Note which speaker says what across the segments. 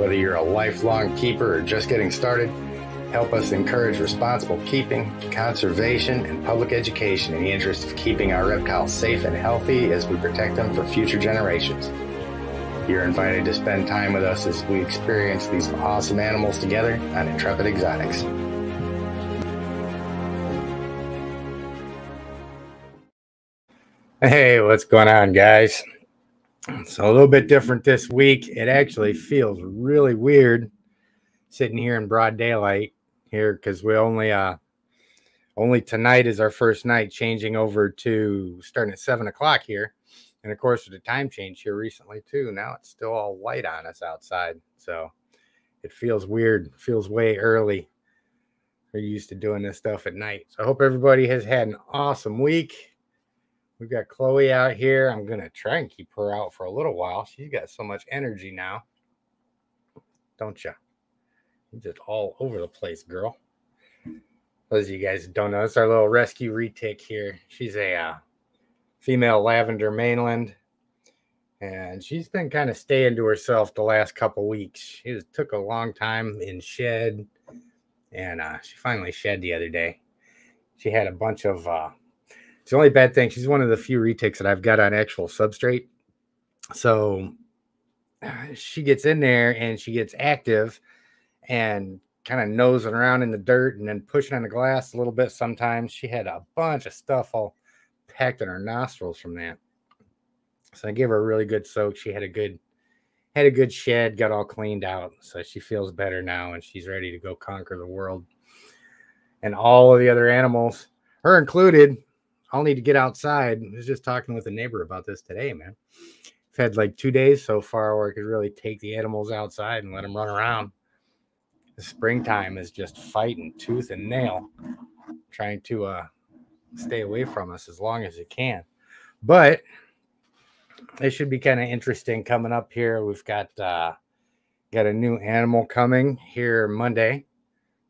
Speaker 1: Whether you're a lifelong keeper or just getting started, help us encourage responsible keeping, conservation, and public education in the interest of keeping our reptiles safe and healthy as we protect them for future generations. You're invited to spend time with us as we experience these awesome animals together on Intrepid Exotics. Hey, what's going on, guys? So, a little bit different this week. It actually feels really weird sitting here in broad daylight here because we only, uh, only tonight is our first night changing over to starting at seven o'clock here. And of course, with the time change here recently, too, now it's still all white on us outside. So it feels weird, feels way early. We're used to doing this stuff at night. So I hope everybody has had an awesome week. We've got Chloe out here. I'm going to try and keep her out for a little while. She's got so much energy now. Don't you? You're just all over the place, girl. Those of you guys don't know, it's our little rescue retic here. She's a uh, female lavender mainland and she's been kind of staying to herself the last couple weeks she took a long time in shed and uh, she finally shed the other day she had a bunch of uh, the only bad thing she's one of the few retics that i've got on actual substrate so uh, she gets in there and she gets active and kind of nosing around in the dirt and then pushing on the glass a little bit sometimes she had a bunch of stuff all packed in her nostrils from that. So I gave her a really good soak. She had a good had a good shed, got all cleaned out. So she feels better now and she's ready to go conquer the world. And all of the other animals, her included, I'll need to get outside. I was just talking with a neighbor about this today, man. I've had like two days so far where I could really take the animals outside and let them run around. The springtime is just fighting tooth and nail, trying to uh, stay away from us as long as it can. But it should be kind of interesting coming up here. We've got uh, got a new animal coming here Monday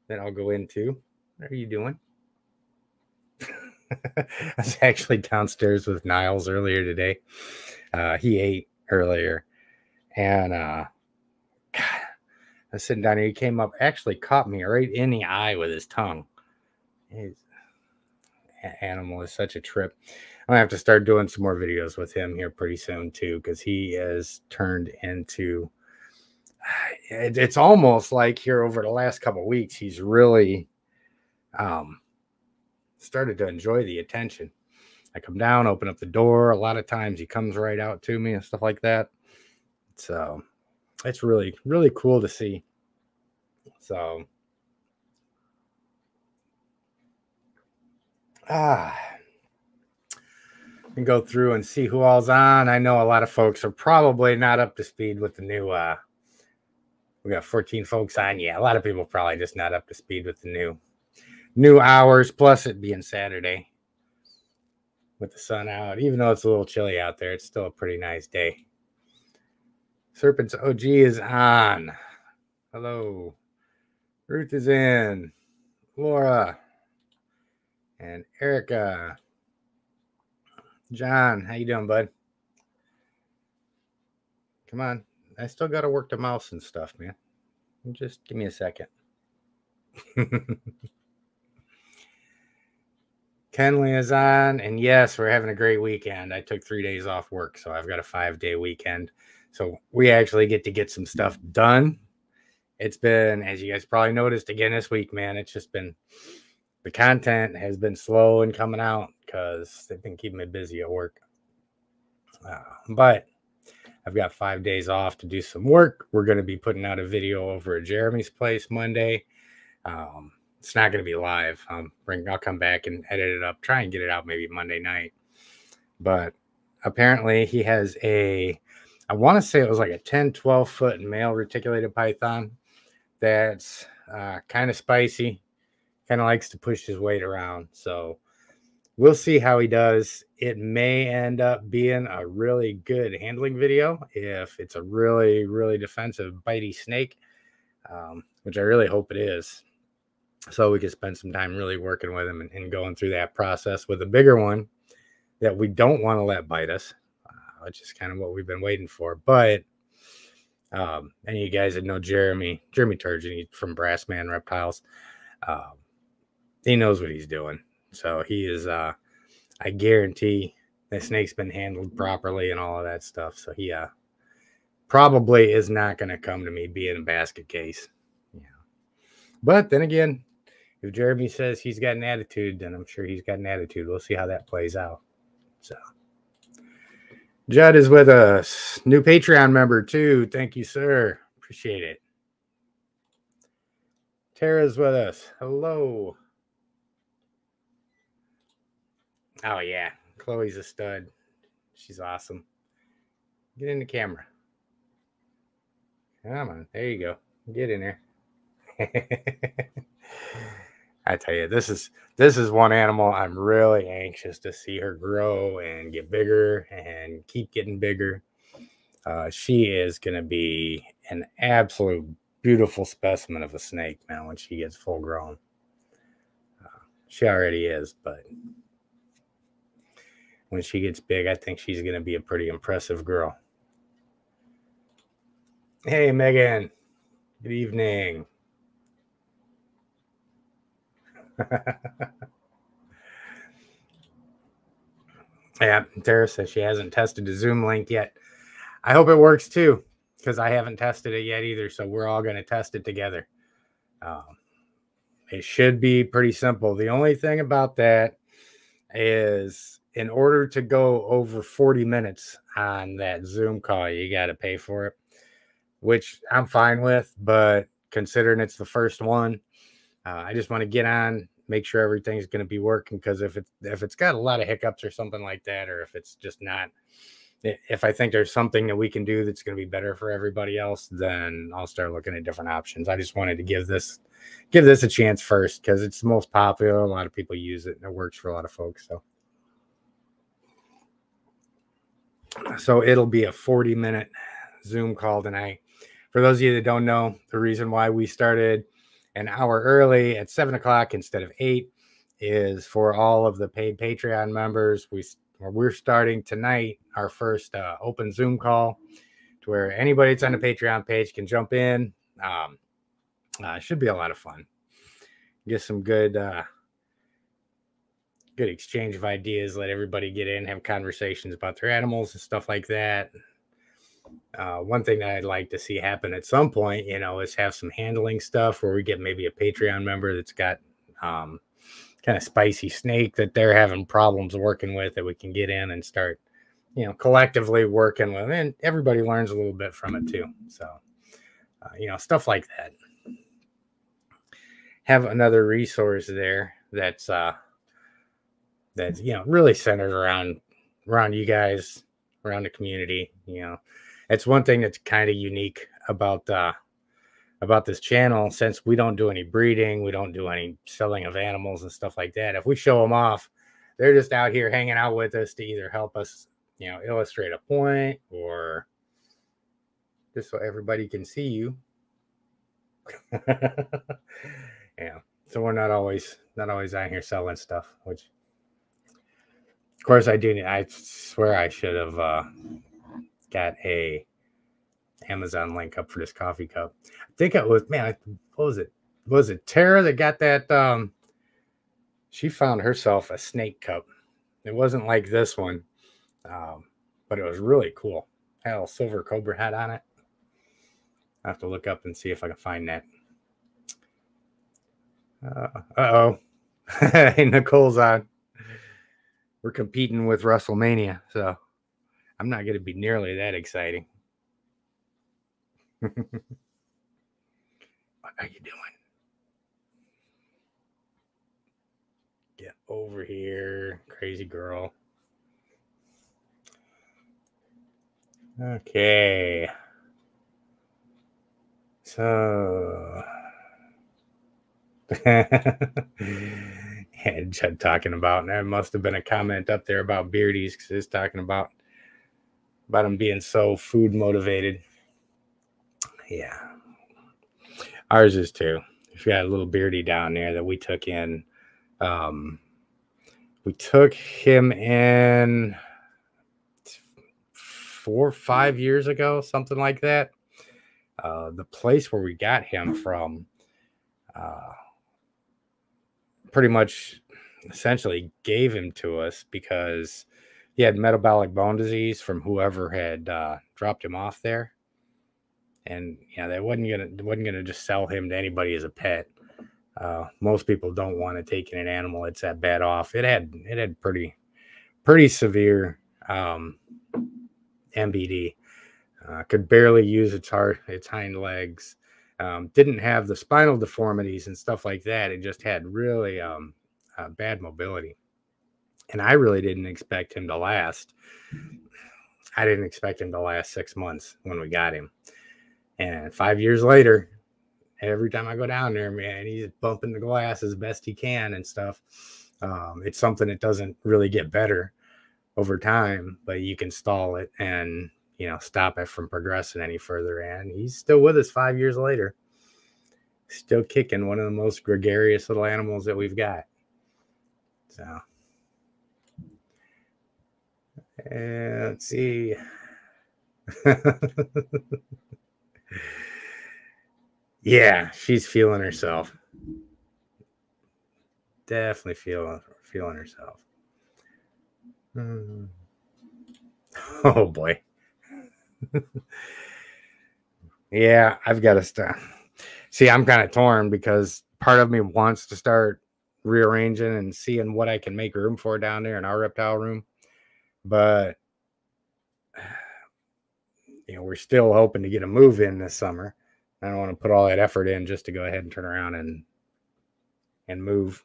Speaker 1: that I'll go into. What are you doing? I was actually downstairs with Niles earlier today. Uh, he ate earlier, and uh, God, I was sitting down here. He came up, actually caught me right in the eye with his tongue. He's animal is such a trip. I'm gonna have to start doing some more videos with him here pretty soon too, because he has turned into. it's almost like here over the last couple weeks, he's really um, started to enjoy the attention. I come down, open up the door. A lot of times he comes right out to me and stuff like that. So it's really, really cool to see. So ah, and go through and see who all's on. I know a lot of folks are probably not up to speed with the new. uh We got 14 folks on. Yeah, a lot of people probably just not up to speed with the new new hours. Plus, it being Saturday with the sun out, even though it's a little chilly out there, it's still a pretty nice day. Serpents OG is on. Hello. Ruth is in. Laura and Erica. John, how you doing, bud? Come on. I still got to work the mouse and stuff, man. Just give me a second. Kenley is on, and yes, we're having a great weekend. I took three days off work, so I've got a five day weekend. So we actually get to get some stuff done. It's been, as you guys probably noticed again this week, man, it's just been the content has been slow in coming out because they've been keeping me busy at work. Uh, but I've got five days off to do some work. We're going to be putting out a video over at Jeremy's place Monday. Um, it's not going to be live. Um, bring, I'll come back and edit it up, try and get it out maybe Monday night. But apparently, he has a, I want to say it was like a 10, 12 foot male reticulated python that's uh, kind of spicy kind of likes to push his weight around. So we'll see how he does. It may end up being a really good handling video if it's a really, really defensive, bitey snake, um, which I really hope it is. So we can spend some time really working with him and, and going through that process with a bigger one that we don't want to let bite us, uh, which is kind of what we've been waiting for. But Um, any of you guys that know Jeremy, Jeremy Turgeon from Brassman Reptiles, um, he knows what he's doing. So he is, uh, I guarantee the snake's been handled properly and all of that stuff. So he, uh, probably is not going to come to me being a basket case. Yeah. But then again, if Jeremy says he's got an attitude, then I'm sure he's got an attitude. We'll see how that plays out. So Judd is with us. New Patreon member too. Thank you, sir. Appreciate it. Tara's with us. Hello. Oh yeah. Chloe's a stud. She's awesome. Get in the camera. Come on. There you go. Get in there. I tell you, this is this is one animal I'm really anxious to see her grow and get bigger and keep getting bigger. Uh, she is going to be an absolute beautiful specimen of a snake, man, when she gets full grown. Uh, she already is, but when she gets big, I think she's going to be a pretty impressive girl. Hey, Megan. Good evening. yeah, Tara says she hasn't tested the Zoom link yet. I hope it works too, because I haven't tested it yet either. So we're all going to test it together. Um, it should be pretty simple. The only thing about that is in order to go over 40 minutes on that Zoom call, you got to pay for it, which I'm fine with. But considering it's the first one, uh, I just want to get on, make sure everything's going to be working because if it's if it's got a lot of hiccups or something like that, or if it's just not, if I think there's something that we can do that's going to be better for everybody else, then I'll start looking at different options. I just wanted to give this give this a chance first because it's the most popular. A lot of people use it and it works for a lot of folks. So. So it'll be a 40 minute Zoom call tonight. For those of you that don't know, the reason why we started an hour early at seven o'clock instead of eight is for all of the paid Patreon members. We we're starting tonight our first uh, open Zoom call to where anybody that's on the Patreon page can jump in. Um, uh, should be a lot of fun. Get some good uh, good exchange of ideas. Let everybody get in, have conversations about their animals and stuff like that uh, one thing that I'd like to see happen at some point, you know, is have some handling stuff where we get maybe a Patreon member that's got um, kind of spicy snake that they're having problems working with that we can get in and start, you know, collectively working with, and everybody learns a little bit from it too. So, uh, you know, stuff like that. Have another resource there that's uh that's you know really centered around around you guys around the community you know it's one thing that's kind of unique about uh, about this channel since we don't do any breeding, we don't do any selling of animals and stuff like that. If we show them off, they're just out here hanging out with us to either help us, you know, illustrate a point or just so everybody can see you. yeah. So we're not always not always out here selling stuff, which of course I do. I swear I should have uh, got a Amazon link up for this coffee cup. I think it was man, what was it? Was it Tara that got that? Um, she found herself a snake cup. It wasn't like this one, um, but it was really cool. Had a silver cobra hat on it. I have to look up and see if I can find that. Uh oh. hey, Nicole's on. We're competing with WrestleMania, so I'm not going to be nearly that exciting. what are you doing? Get over here, crazy girl. Okay. So had Judd talking about, and there must have been a comment up there about beardies because it's talking about about him being so food motivated. Yeah. Ours is too. We've got a little beardy down there that we took in. Um, we took him in four, five years ago, something like that. uh, the place where we got him from uh, pretty much essentially gave him to us because he had metabolic bone disease from whoever had uh, dropped him off there, and yeah, they wasn't gonna wasn't gonna just sell him to anybody as a pet. Uh, most people don't want to take in an animal that's that bad off. It had it had pretty pretty severe um, MBD. Uh, could barely use its heart, its hind legs. Um, didn't have the spinal deformities and stuff like that. It just had really um, uh, bad mobility. And I really didn't expect him to last. I didn't expect him to last six months when we got him. And five years later, every time I go down there, man, he's bumping the glass as best he can and stuff. Um, it's something that doesn't really get better over time, but you can stall it and you know stop it from progressing any further. And he's still with us five years later, still kicking. One of the most gregarious little animals that we've got. So, and let's see. yeah, she's feeling herself. Definitely feeling feeling herself. Mm. Oh boy. yeah, I've got to start. See, I'm kind of torn because part of me wants to start rearranging and seeing what I can make room for down there in our reptile room. But you know, we're still hoping to get a move in this summer. I don't want to put all that effort in just to go ahead and turn around and and move.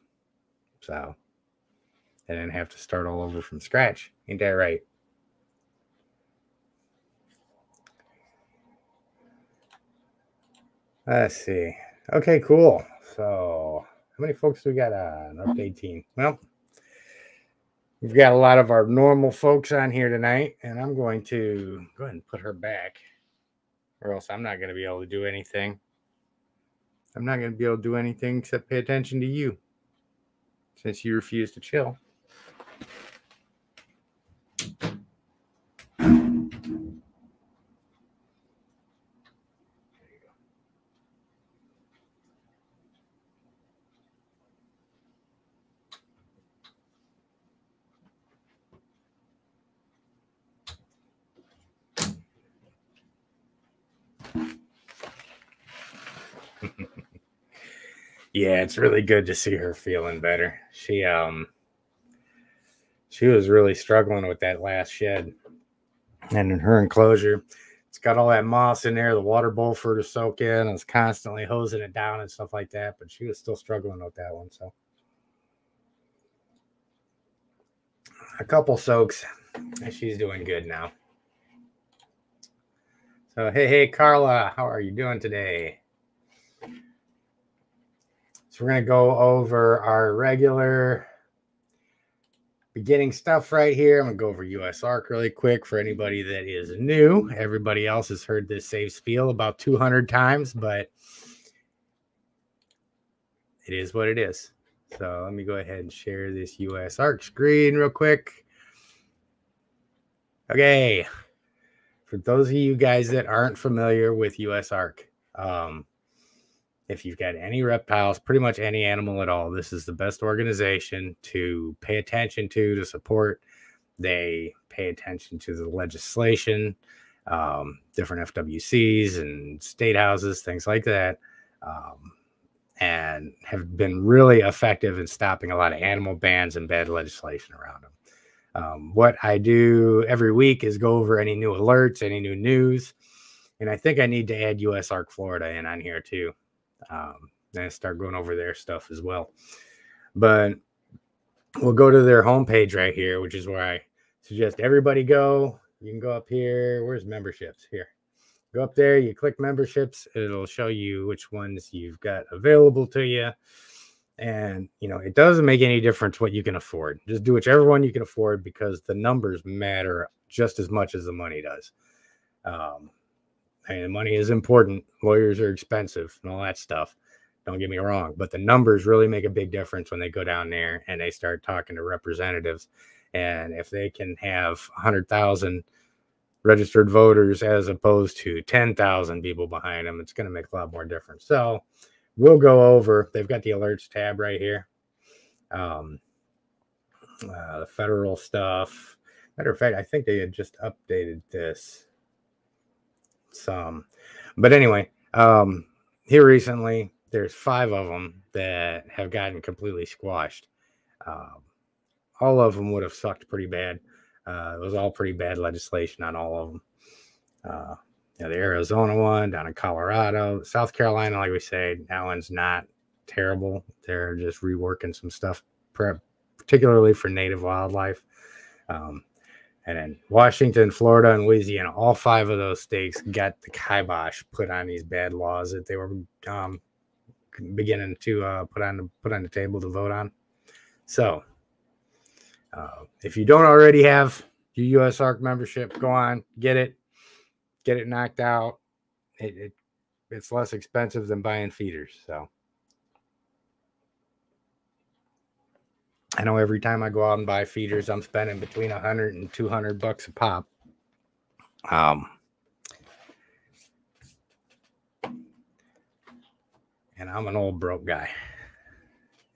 Speaker 1: So and then have to start all over from scratch. Ain't that right? Let's see. Okay, cool. So, how many folks do we got on update team? Well, we've got a lot of our normal folks on here tonight, and I'm going to go ahead and put her back, or else I'm not going to be able to do anything. I'm not going to be able to do anything except pay attention to you since you refuse to chill. Yeah, it's really good to see her feeling better. She um she was really struggling with that last shed. And in her enclosure, it's got all that moss in there, the water bowl for her to soak in. I was constantly hosing it down and stuff like that, but she was still struggling with that one. So a couple soaks, and she's doing good now. So hey, hey, Carla, how are you doing today? So we're gonna go over our regular beginning stuff right here. I'm gonna go over USARK really quick for anybody that is new. Everybody else has heard this save spiel about 200 times, but it is what it is. So let me go ahead and share this USARK screen real quick. Okay. For those of you guys that aren't familiar with USARK, um, if you've got any reptiles, pretty much any animal at all, this is the best organization to pay attention to, to support. They pay attention to the legislation, um, different FWCs and state houses, things like that, um, and have been really effective in stopping a lot of animal bans and bad legislation around them. Um, what I do every week is go over any new alerts, any new news. And I think I need to add USARK Florida in on here too um, and start going over their stuff as well. But we'll go to their homepage right here, which is where I suggest everybody go. You can go up here. Where's memberships? Here. Go up there, you click memberships, it'll show you which ones you've got available to you. And you know, it doesn't make any difference what you can afford. Just do whichever one you can afford because the numbers matter just as much as the money does. Um, and money is important. Lawyers are expensive and all that stuff. Don't get me wrong, but the numbers really make a big difference when they go down there and they start talking to representatives. And if they can have 100,000 registered voters as opposed to 10,000 people behind them. It's going to make a lot more difference. So we'll go over, they've got the alerts tab right here. Um, uh, the federal stuff. Matter of fact, I think they had just updated this some. But anyway, um, here recently, there's five of them that have gotten completely squashed. Um, all of them would have sucked pretty bad. Uh, it was all pretty bad legislation on all of them. Uh, you know, the Arizona one down in Colorado, South Carolina, like we say, that one's not terrible. They're just reworking some stuff, particularly for native wildlife. Um, and then Washington, Florida, and Louisiana, all five of those states got the kibosh put on these bad laws that they were um, beginning to uh, put on the, put on the table to vote on. So, uh, if you don't already have your USARK membership, go on, get it, get it knocked out. It, it it's less expensive than buying feeders. So, I know every time I go out and buy feeders, I'm spending between 100 and 200 bucks a pop. Um, and I'm an old broke guy,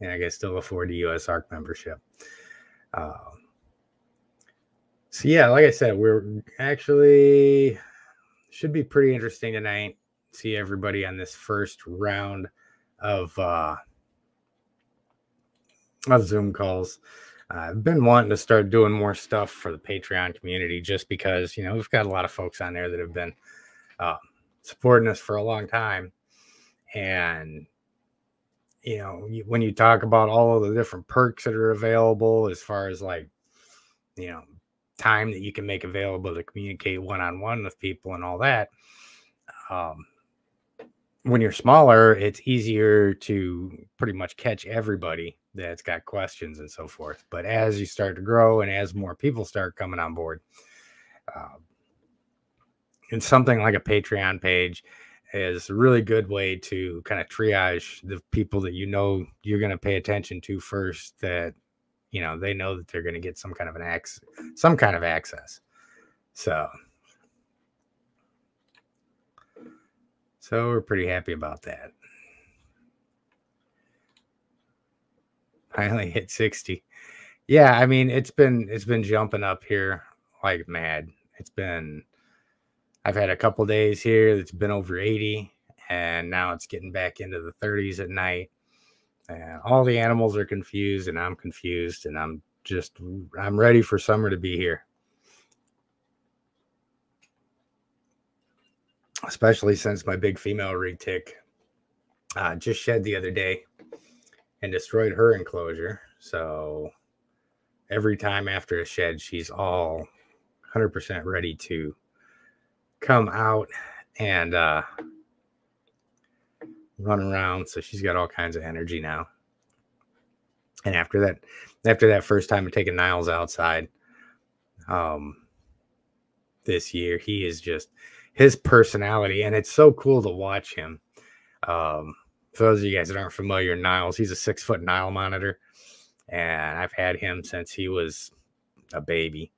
Speaker 1: and I can still afford the USARK membership. Uh, so yeah, like I said, we're actually should be pretty interesting tonight. See everybody on this first round of uh, of Zoom calls. I've been wanting to start doing more stuff for the Patreon community just because, you know, we've got a lot of folks on there that have been uh, supporting us for a long time. And, you know, when you talk about all of the different perks that are available as far as like, you know, time that you can make available to communicate one on one with people and all that. Um, when you're smaller, it's easier to pretty much catch everybody that's got questions and so forth. But as you start to grow and as more people start coming on board, uh, and something like a Patreon page is a really good way to kind of triage the people that you know you're going to pay attention to first that you know they know that they're going to get some kind of an access some kind of access so so we're pretty happy about that finally hit 60. Yeah, I mean it's been it's been jumping up here like mad. It's been I've had a couple days here that's been over 80 and now it's getting back into the 30s at night. And all the animals are confused and I'm confused and I'm just I'm ready for summer to be here. Especially since my big female retic uh, just shed the other day and destroyed her enclosure. So every time after a shed, she's all 100% ready to come out and uh, run around. So she's got all kinds of energy now. And after that, after that first time of taking Niles outside, um, this year, he is just his personality, and it's so cool to watch him. Um, for those of you guys that aren't familiar, Niles, he's a six foot Nile monitor, and I've had him since he was a baby.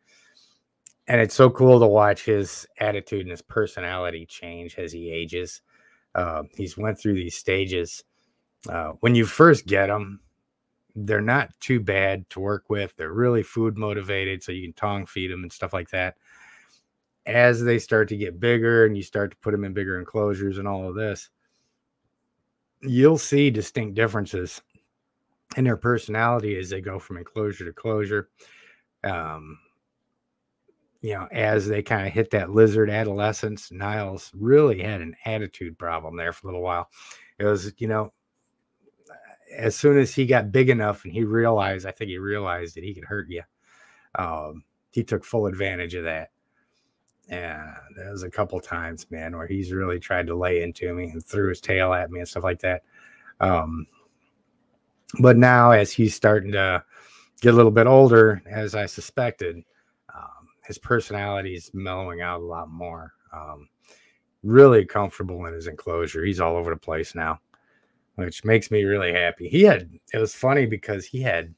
Speaker 1: And it's so cool to watch his attitude and his personality change as he ages. Uh, he's went through these stages. Uh, when you first get them, they're not too bad to work with. They're really food motivated, so you can tongue feed them and stuff like that. As they start to get bigger and you start to put them in bigger enclosures and all of this, you'll see distinct differences in their personality as they go from enclosure to closure. Um, you know, as they kind of hit that lizard adolescence, Niles really had an attitude problem there for a little while. It was, you know, as soon as he got big enough and he realized, I think he realized that he could hurt you, um, he took full advantage of that. And there was a couple times, man, where he's really tried to lay into me and threw his tail at me and stuff like that. Um, but now, as he's starting to get a little bit older, as I suspected, um, his personality is mellowing out a lot more. Um, really comfortable in his enclosure. He's all over the place now, which makes me really happy. He had it was funny because he had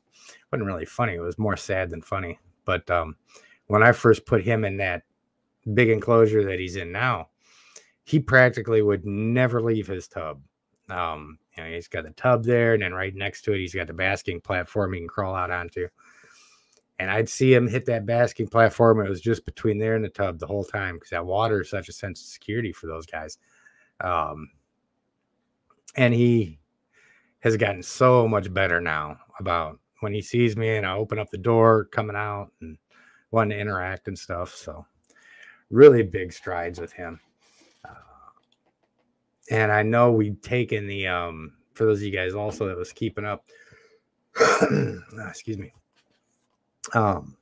Speaker 1: wasn't really funny. It was more sad than funny. But um, when I first put him in that big enclosure that he's in now, he practically would never leave his tub. Um, you know, he's got the tub there, and then right next to it, he's got the basking platform he can crawl out onto. And I'd see him hit that basking platform. It was just between there and the tub the whole time because that water is such a sense of security for those guys. Um, and he has gotten so much better now about when he sees me and I open up the door coming out and wanting to interact and stuff. So, really big strides with him. Uh, and I know we've taken the, um, for those of you guys also that was keeping up, excuse me. Um,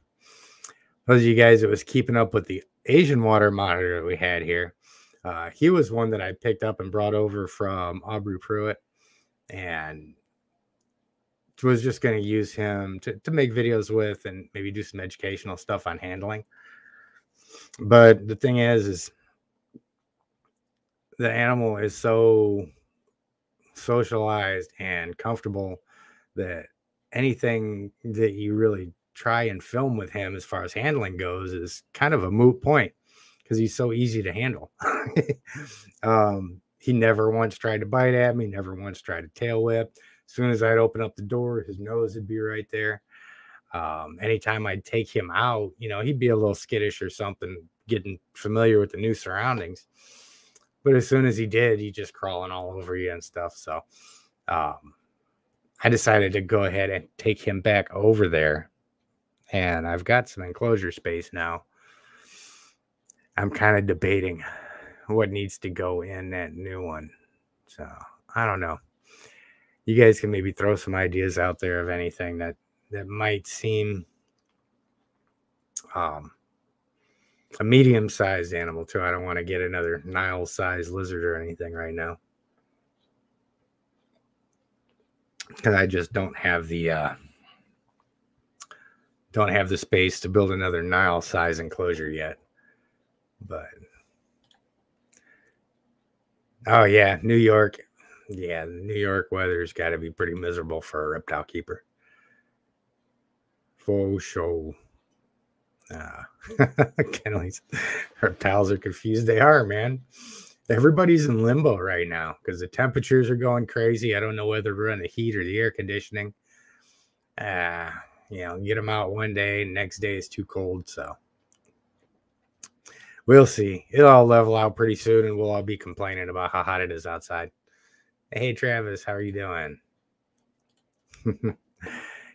Speaker 1: those of you guys that was keeping up with the Asian water monitor that we had here, uh, he was one that I picked up and brought over from Aubrey Pruitt and was just going to use him to, to make videos with and maybe do some educational stuff on handling. But the thing is, is the animal is so socialized and comfortable that anything that you really try and film with him as far as handling goes is kind of a moot point because he's so easy to handle. um, he never once tried to bite at me, never once tried to tail whip. As soon as I'd open up the door, his nose would be right there. Um, anytime I'd take him out, you know, he'd be a little skittish or something, getting familiar with the new surroundings. But as soon as he did, he just crawling all over you and stuff. So um, I decided to go ahead and take him back over there. And I've got some enclosure space now. I'm kind of debating what needs to go in that new one. So I don't know. You guys can maybe throw some ideas out there of anything that that might seem um, a medium sized animal too. I don't want to get another Nile sized lizard or anything right now. Because I just don't have the uh, don't have the space to build another Nile size enclosure yet. But oh yeah, New York. Yeah, New York weather's got to be pretty miserable for a reptile keeper. For sure. Uh, Kenley's pals are confused. They are, man. Everybody's in limbo right now because the temperatures are going crazy. I don't know whether we're in the heat or the air conditioning. Uh, you know, get them out one day, next day is too cold. So we'll see. It'll all level out pretty soon, and we'll all be complaining about how hot it is outside. Hey, Travis, how are you doing?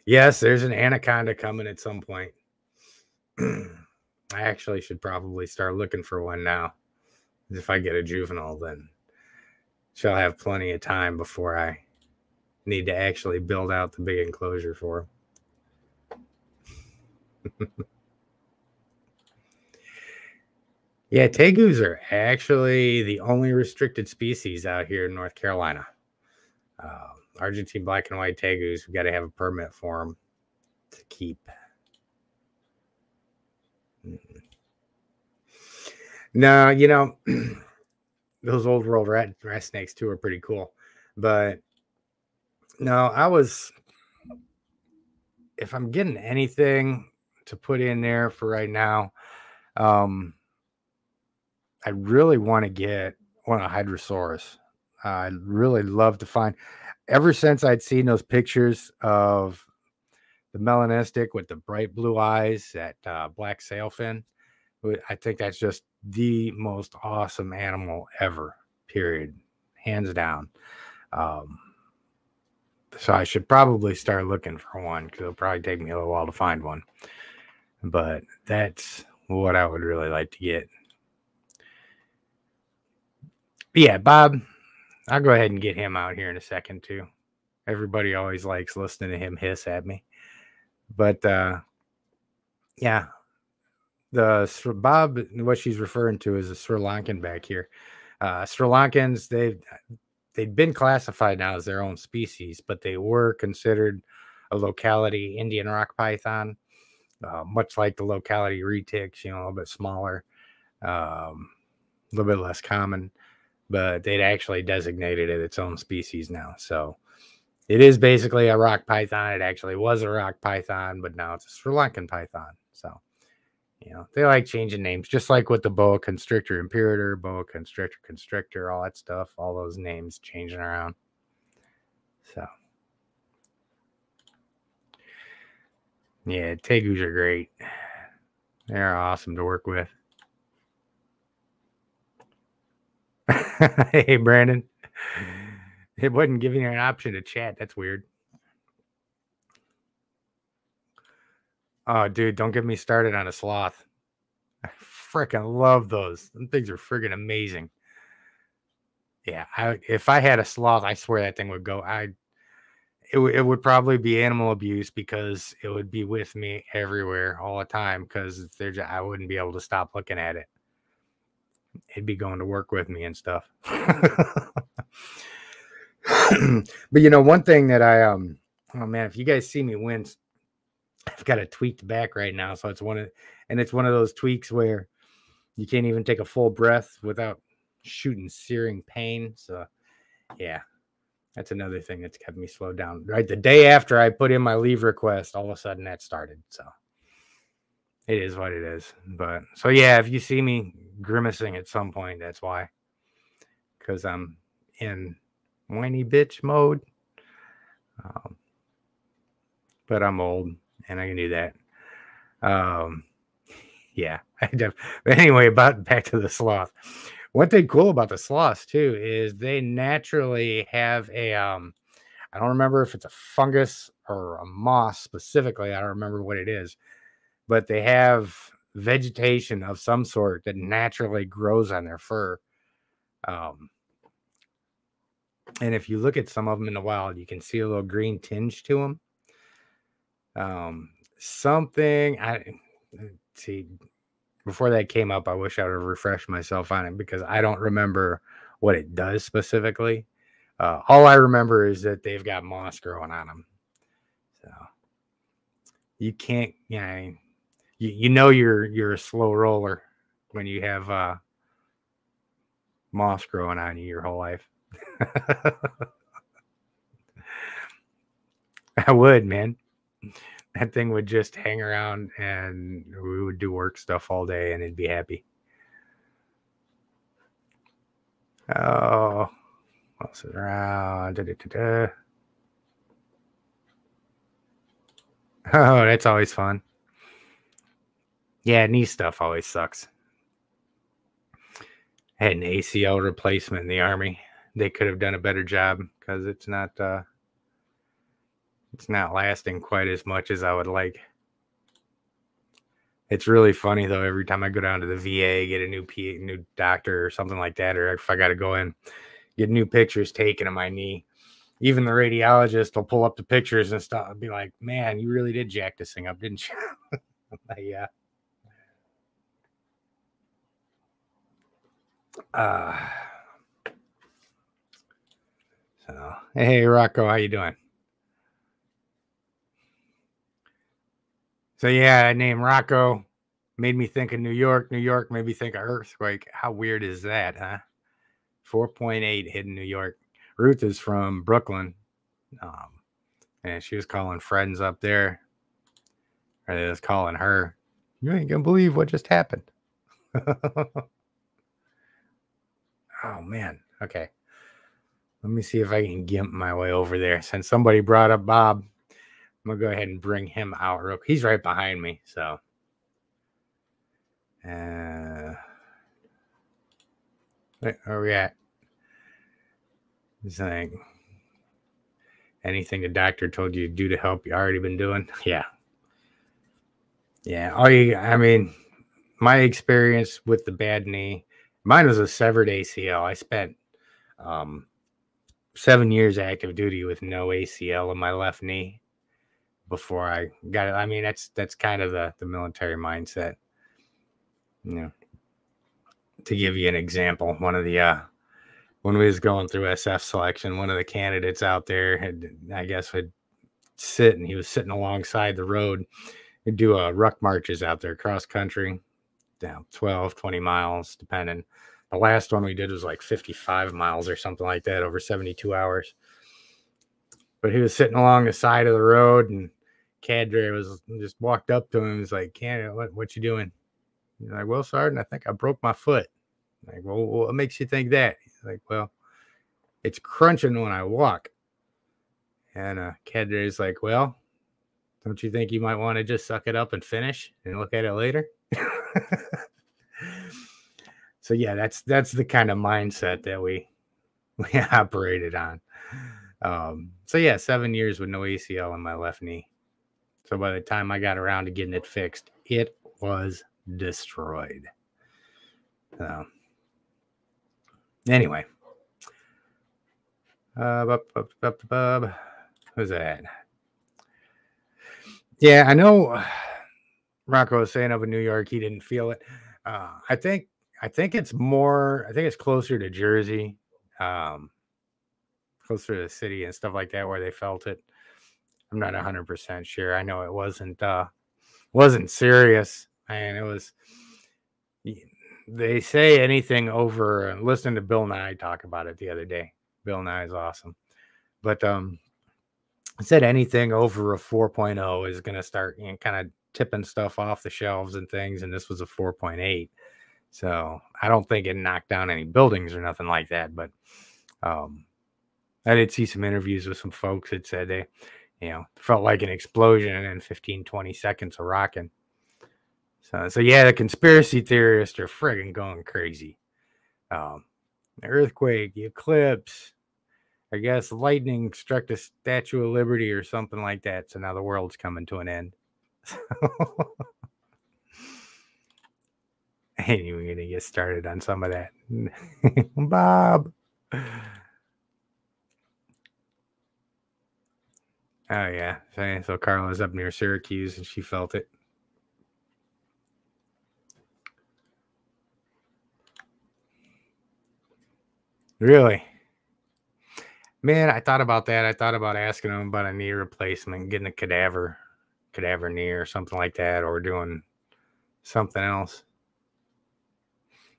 Speaker 1: yes, there's an anaconda coming at some point. I actually should probably start looking for one now. If I get a juvenile, then shall have plenty of time before I need to actually build out the big enclosure for. Yeah, tegus are actually the only restricted species out here in North Carolina. Uh, Argentine black and white tegus, we got to have a permit for them to keep. Mm-hmm. No, you know, those old world rat, rat snakes too are pretty cool. But no, I was, if I'm getting anything to put in there for right now, um, I really want to get one of Hydrosaurus. Uh, I'd really love to find. Ever since I'd seen those pictures of the melanistic with the bright blue eyes, that uh, black sailfin, I think that's just the most awesome animal ever. Period, hands down. Um, so I should probably start looking for one because it'll probably take me a little while to find one. But that's what I would really like to get yeah, Bob, I'll go ahead and get him out here in a second too. Everybody always likes listening to him hiss at me. But uh yeah, the Bob, what she's referring to is a Sri Lankan back here. Uh Sri Lankans, they've they'd been classified now as their own species, but they were considered a locality Indian rock python, uh, much like the locality retics, you know, a little bit smaller, um, a little bit less common but they'd actually designated it its own species now. So it is basically a rock python. It actually was a rock python, but now it's a Sri Lankan python. So You know, they like changing names, just like with the boa constrictor imperator, boa constrictor constrictor, all that stuff, all those names changing around. So, yeah, tegus are great. They're awesome to work with. hey, Brandon. Mm-hmm. It wasn't giving you an option to chat. That's weird. Oh, dude, don't get me started on a sloth. I freaking love those. Them things are friggin' amazing. Yeah, I, if I had a sloth, I swear that thing would go. I it, it would probably be animal abuse because it would be with me everywhere all the time because there's I wouldn't be able to stop looking at it. It'd be going to work with me and stuff. but you know, one thing that I um oh man, if you guys see me wince, I've got a tweaked back right now. So it's one of and it's one of those tweaks where you can't even take a full breath without shooting searing pain. So yeah, that's another thing that's kept me slowed down. Right. The day after I put in my leave request, all of a sudden that started. So it is what it is. But so yeah, if you see me grimacing at some point, that's why. Because I'm in whiny bitch mode. Um, but I'm old and I can do that. Um, yeah. anyway, about back to the sloth. One thing cool about the sloths too is they naturally have a um, I don't remember if it's a fungus or a moss specifically. I don't remember what it is, but they have vegetation of some sort that naturally grows on their fur. Um, and if you look at some of them in the wild, you can see a little green tinge to them. Um, something I see before that came up, I wish I would have refreshed myself on it because I don't remember what it does specifically. Uh, all I remember is that they've got moss growing on them. So you can't, you know, you, you know you're you're a slow roller when you have uh, moss growing on you your whole life. I would, man. That thing would just hang around and we would do work stuff all day and it'd be happy. Oh, what around? Da, da, da, oh, that's always fun. Yeah, knee stuff always sucks. I had an ACL replacement in the army they could have done a better job because it's not uh, it's not lasting quite as much as I would like. It's really funny though. Every time I go down to the VA, get a new new doctor or something like that, or if I got to go in, get new pictures taken of my knee. Even the radiologist will pull up the pictures and stuff. and be like, "Man, you really did jack this thing up, didn't you?" yeah. Uh, so, hey, Rocco, how you doing? So yeah, I named Rocco. Made me think of New York. New York made me think of earthquake. How weird is that, huh? 4.8 hit in New York. Ruth is from Brooklyn. Um, and she was calling friends up there. Or they was calling her. You ain't gonna believe what just happened. oh man. Okay. Let me see if I can gimp my way over there. Since somebody brought up Bob, I'm gonna go ahead and bring him out. Real quick. He's right behind me, so. Uh, where are we at? Like, anything the doctor told you to do to help, you already been doing. Yeah. Yeah. All you, I mean, my experience with the bad knee, mine was a severed ACL. I spent um, seven years active duty with no ACL in my left knee before I got it. I mean, that's that's kind of the the military mindset. You know, to give you an example, one of the uh when we was going through SF selection, one of the candidates out there had I guess would sit and he was sitting alongside the road and do uh ruck marches out there cross country down 12 20 miles depending the last one we did was like 55 miles or something like that over 72 hours. But he was sitting along the side of the road and cadre was just walked up to him and like, Canada, what, what you doing? He's like, well, Sergeant, I think I broke my foot. I'm like, well, what makes you think that? He's like, well, it's crunching when I walk. And uh, is like, well, don't you think you might want to just suck it up and finish and look at it later? so yeah, that's that's the kind of mindset that we we operated on. Um, so yeah, seven years with no ACL in my left knee. So by the time I got around to getting it fixed, it was destroyed. So anyway, uh, bub, bub, bub, bub. who's that? Yeah, I know. Rocco was saying up in New York, he didn't feel it. Uh, I think I think it's more. I think it's closer to Jersey, um, closer to the city and stuff like that, where they felt it. I'm not 100 percent sure. I know it wasn't uh, wasn't serious, and it was. They say anything over. Listen to Bill Nye talk about it the other day. Bill Nye is awesome, but um, said anything over a 4.0 is going to start you know, kind of tipping stuff off the shelves and things. And this was a 4.8. So I don't think it knocked down any buildings or nothing like that. But um, I did see some interviews with some folks that said they, you know, felt like an explosion in 15, 20 seconds of rocking. So, so yeah, the conspiracy theorists are friggin' going crazy. Um, the earthquake, the eclipse, I guess lightning struck the Statue of Liberty or something like that. So now the world's coming to an end. ain't even gonna get started on some of that. Bob. Oh yeah. So, so Carla's up near Syracuse and she felt it. Really? Man, I thought about that. I thought about asking him about a knee replacement, getting a cadaver, cadaver knee or something like that, or doing something else.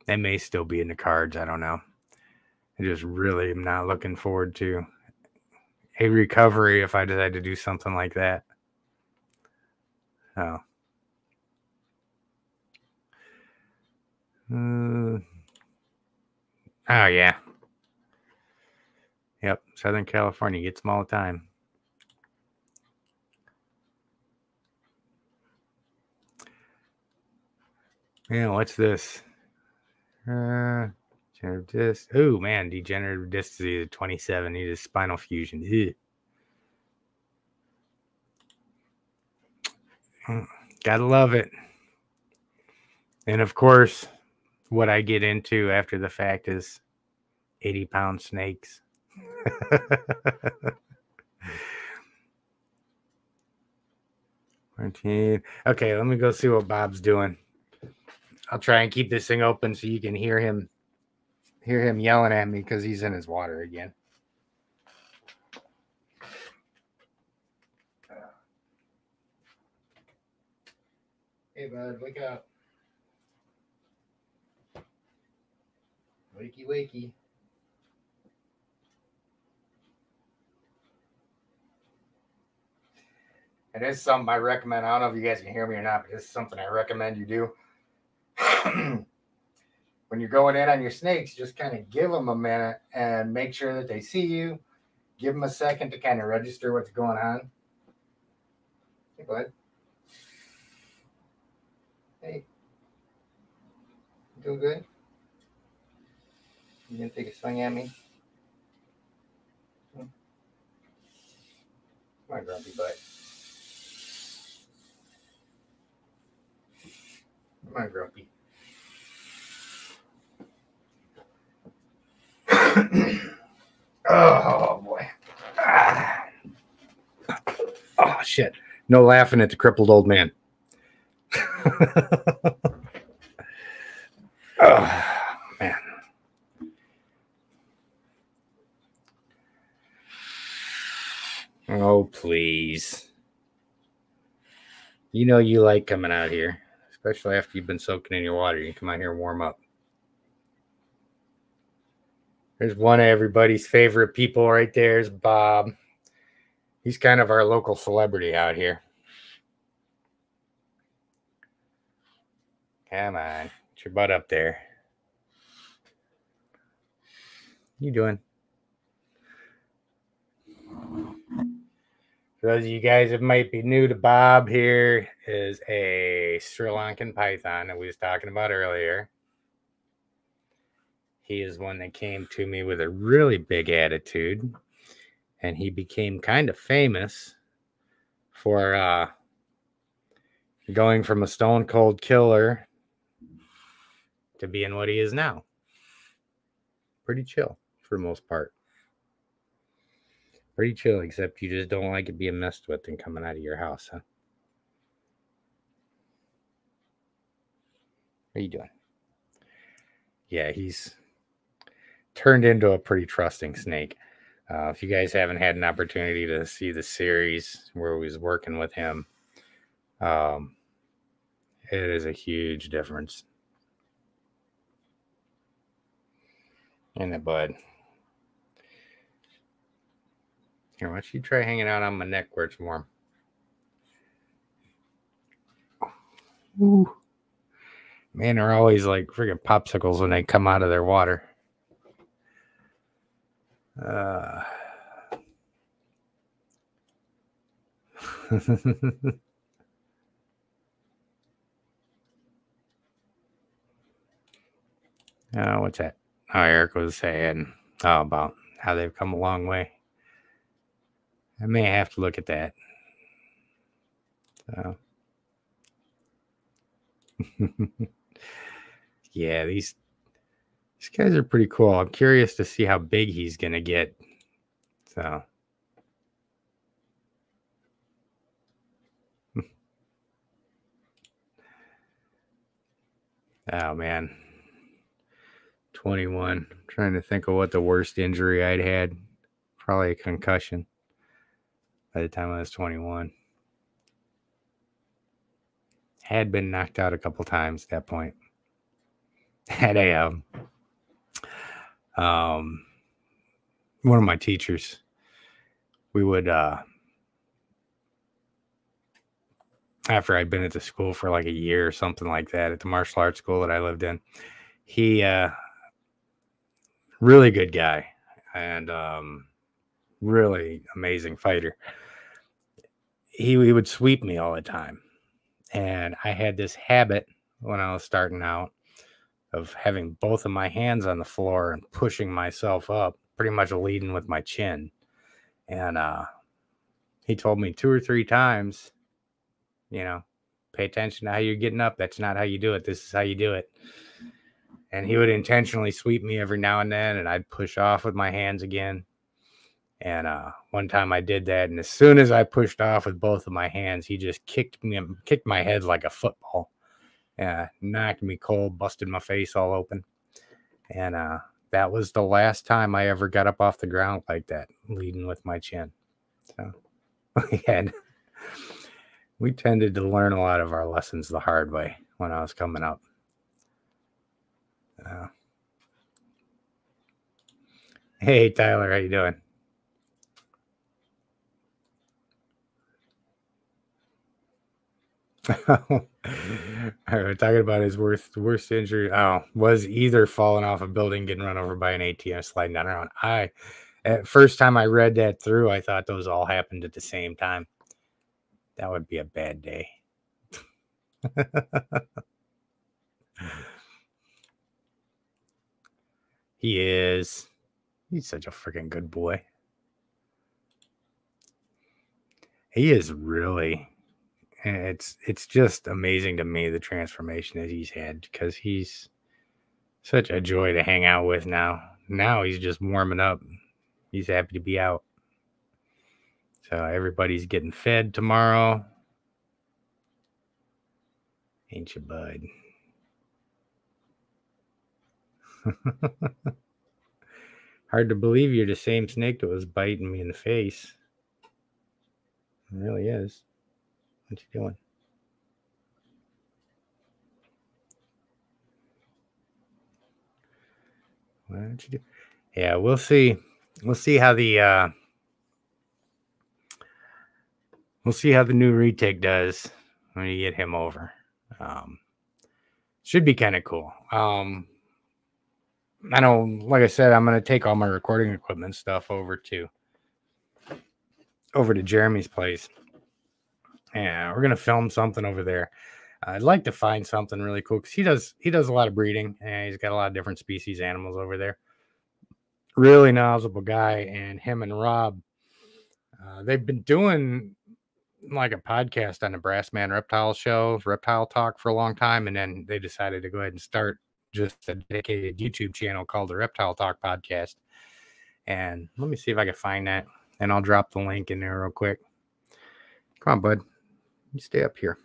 Speaker 1: That may still be in the cards. I don't know. I just really am not looking forward to a recovery if I decide to do something like that. So. Uh, oh yeah, Yep, Southern California gets them all the time. Yeah, what's this? Uh, degenerative disc. Oh man, degenerative disc disease at 27. Need a spinal fusion. Ew. Mm, gotta love it. And of course, what I get into after the fact is 80 pound snakes. Fourteen. Okay, let me go see what Bob's doing. I'll try and keep this thing open so you can hear him hear him yelling at me because he's in his water again. Hey bud, wake up. Wakey wakey. It is something I recommend. I don't know if you guys can hear me or not, but it's something I recommend you do. when you're going in on your snakes, just kind of give them a minute and make sure that they see you. Give them a second to kind of register what's going on. Hey, bud. Hey. Doing good? You gonna take a swing at me? Hmm. Come on, grumpy butt. On, Grumpy. oh boy. Ah. Oh shit. No laughing at the crippled old man. oh man. Oh please. You know you like coming out here especially after you've been soaking in your water. You can come out here and warm up. There's one of everybody's favorite people right there is Bob. He's kind of our local celebrity out here. Come on. Get your butt up there. You doing? For those of you guys that might be new to Bob, here is a Sri Lankan python that we was talking about earlier. He is one that came to me with a really big attitude, and he became kind of famous for uh, going from a stone cold killer to being what he is now. Pretty chill for the most part. Pretty chill, except you just don't like it being messed with and coming out of your house, huh? What are you doing? Yeah, he's turned into a pretty trusting snake. Uh, if you guys haven't had an opportunity to see the series where we was working with him, um, it is a huge difference. In the bud. Here, why don't you try hanging out on my neck where it's warm? Ooh. Man, they're always like freaking popsicles when they come out of their water. Uh, oh, what's that? Oh, Eric was saying oh, about how they've come a long way. I may have to look at that. So. yeah, these these guys are pretty cool. I'm curious to see how big he's to get. So. oh, man. 21. I'm trying to think of what the worst injury I'd had. Probably a concussion by the time I was 21. Had been knocked out a couple times at that point. Had a um, um, one of my teachers, we would, uh, after I'd been at the school for like a year or something like that at the martial arts school that I lived in, he, uh, really good guy and, um, really amazing fighter. He, he would sweep me all the time. And I had this habit when I was starting out of having both of my hands on the floor and pushing myself up, pretty much leading with my chin. And uh, he told me two or three times, you know, pay attention to how you're getting up. That's not how you do it. This is how you do it. And he would intentionally sweep me every now and then, and I'd push off with my hands again. And uh, one time I did that, and as soon as I pushed off with both of my hands, he just kicked me, kicked my head like a football uh, knocked me cold, busted my face all open. And uh, that was the last time I ever got up off the ground like that, leading with my chin. So we had, we tended to learn a lot of our lessons the hard way when I was coming up. Uh, hey, Tyler, how you doing? talking about his worst worst injury. Oh, was either falling off a building, getting run over by an ATV, sliding down around. I at first time I read that through, I thought those all happened at the same time. That would be a bad day. he is. He's such a freaking good boy. He is really it's it's just amazing to me the transformation that he's had because he's such a joy to hang out with now. Now he's just warming up. He's happy to be out. So everybody's getting fed tomorrow. Ain't you, bud? Hard to believe you're the same snake that was biting me in the face. It really is. What you doing? Don't you do? Yeah, we'll see. We'll see how the uh we'll see how the new retic does when you get him over. Um should be kind of cool. Um, I know, like I said, I'm gonna take all my recording equipment stuff over to over to Jeremy's place. And we're gonna film something over there. I'd like to find something really cool because he does he does a lot of breeding and he's got a lot of different species animals over there. Really knowledgeable guy, and him and Rob, uh, they've been doing like a podcast on the Brass Man Reptile Show, Reptile Talk for a long time, and then they decided to go ahead and start just a dedicated YouTube channel called the Reptile Talk Podcast. And let me see if I can find that, and I'll drop the link in there real quick. Come on, bud, you stay up here.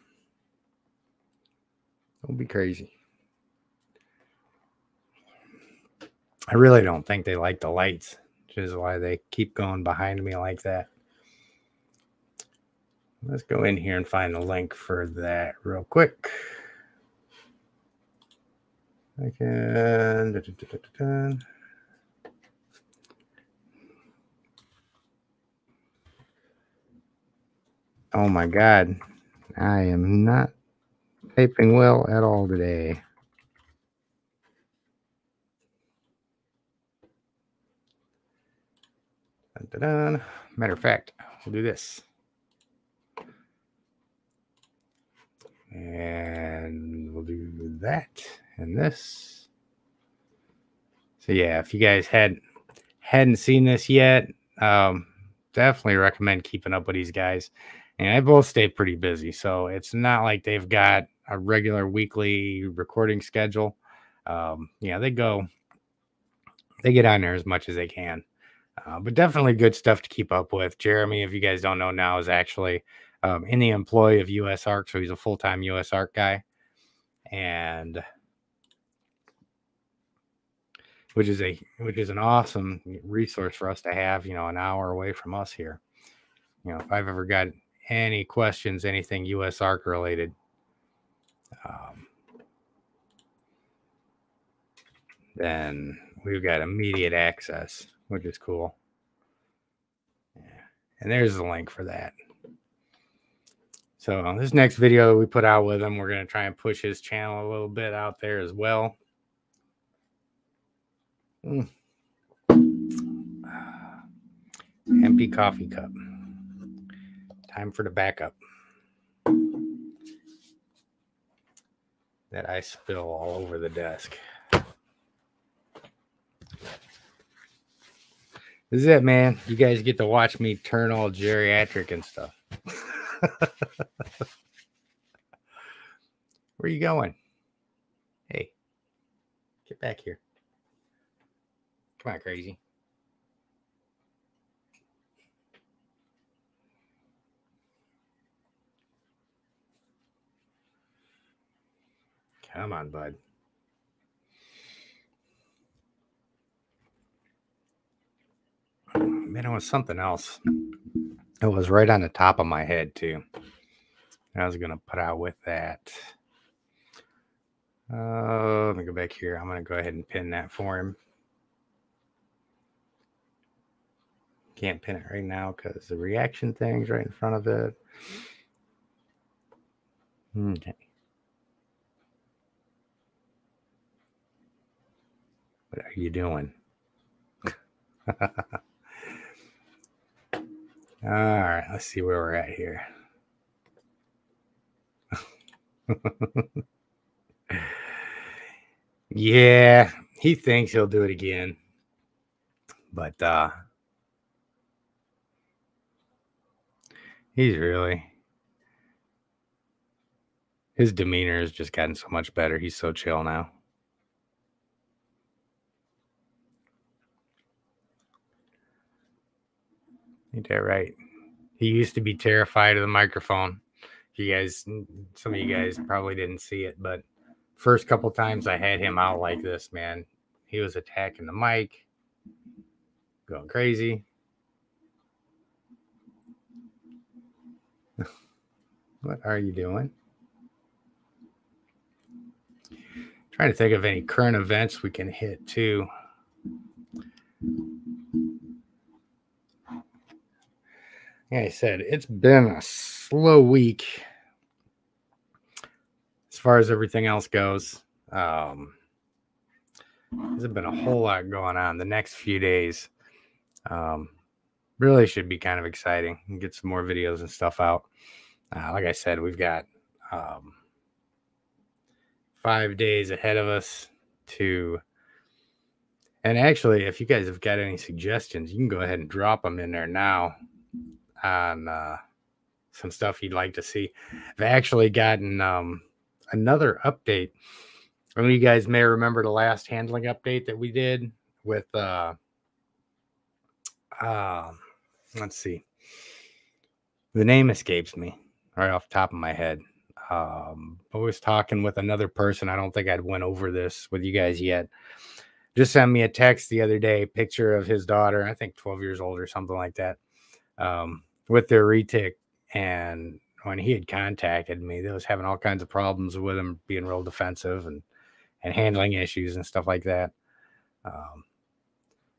Speaker 1: Don't be crazy. I really don't think they like the lights, which is why they keep going behind me like that. Let's go in here and find the link for that real quick. I can. Oh my God. I am not typing well at all today. Dun, dun, dun. Matter of fact, we'll do this. And we'll do that and this. So yeah, if you guys had hadn't seen this yet, um, definitely recommend keeping up with these guys. And I both stay pretty busy, so it's not like they've got a regular weekly recording schedule. Um, yeah, they go, they get on there as much as they can. Uh, but definitely good stuff to keep up with. Jeremy, if you guys don't know now, is actually um, in the employ of USARK, so he's a full time USARK guy, and which is a which is an awesome resource for us to have. You know, an hour away from us here. You know, if I've ever got any questions, anything USARK related, um, then we've got immediate access, which is cool. Yeah. And there's the link for that. So this next video that we put out with him, we're going to try and push his channel a little bit out there as well. Mm. Empty coffee cup. Time for the backup. That I spill all over the desk. This is it, man. You guys get to watch me turn all geriatric and stuff. Where are you going? Hey, get back here. Come on, crazy. Come on, bud. Man, it was something else. It was right on the top of my head, too. I was going to put out with that. Uh, let me go back here. I'm going to go ahead and pin that for him. Can't pin it right now because the reaction thing's right in front of it. Okay. What are you doing? All right, let's see where we're at here. yeah, he thinks he'll do it again. But uh he's really his demeanor has just gotten so much better. He's so chill now. Ain't that right? He used to be terrified of the microphone. You guys, some of you guys probably didn't see it, but first couple times I had him out like this, man, he was attacking the mic, going crazy. what are you doing? Trying to think of any current events we can hit too. Like I said, it's been a slow week as far as everything else goes. Um, there's been a whole lot going on the next few days. Um, really should be kind of exciting and get some more videos and stuff out. Uh, like I said, we've got um, five days ahead of us to. And actually, if you guys have got any suggestions, you can go ahead and drop them in there now on uh, some stuff you'd like to see. I've actually gotten um, another update. I mean, you guys may remember the last handling update that we did with. Uh, uh, let's see. The name escapes me right off the top of my head. Um, I was talking with another person. I don't think I'd went over this with you guys yet. Just sent me a text the other day, picture of his daughter, I think 12 years old or something like that, um, with their retic. And when he had contacted me, they was having all kinds of problems with him being real defensive and and handling issues and stuff like that. Um,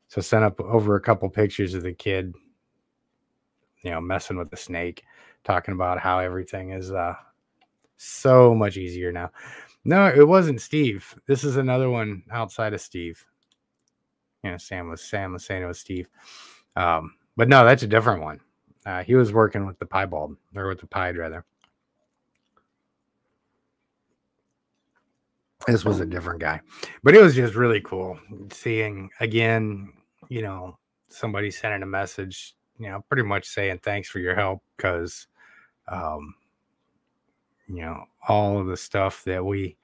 Speaker 1: so sent up over a couple pictures of the kid, you know, messing with the snake, talking about how everything is uh so much easier now. No, it wasn't Steve. This is another one outside of Steve. You know, Sam was Sam was saying it was Steve. Um, but no, that's a different one. Uh, he was working with the piebald or with the pied rather. This was a different guy, but it was just really cool seeing again. You know, somebody sending a message. You know, pretty much saying thanks for your help because um, you know all of the stuff that we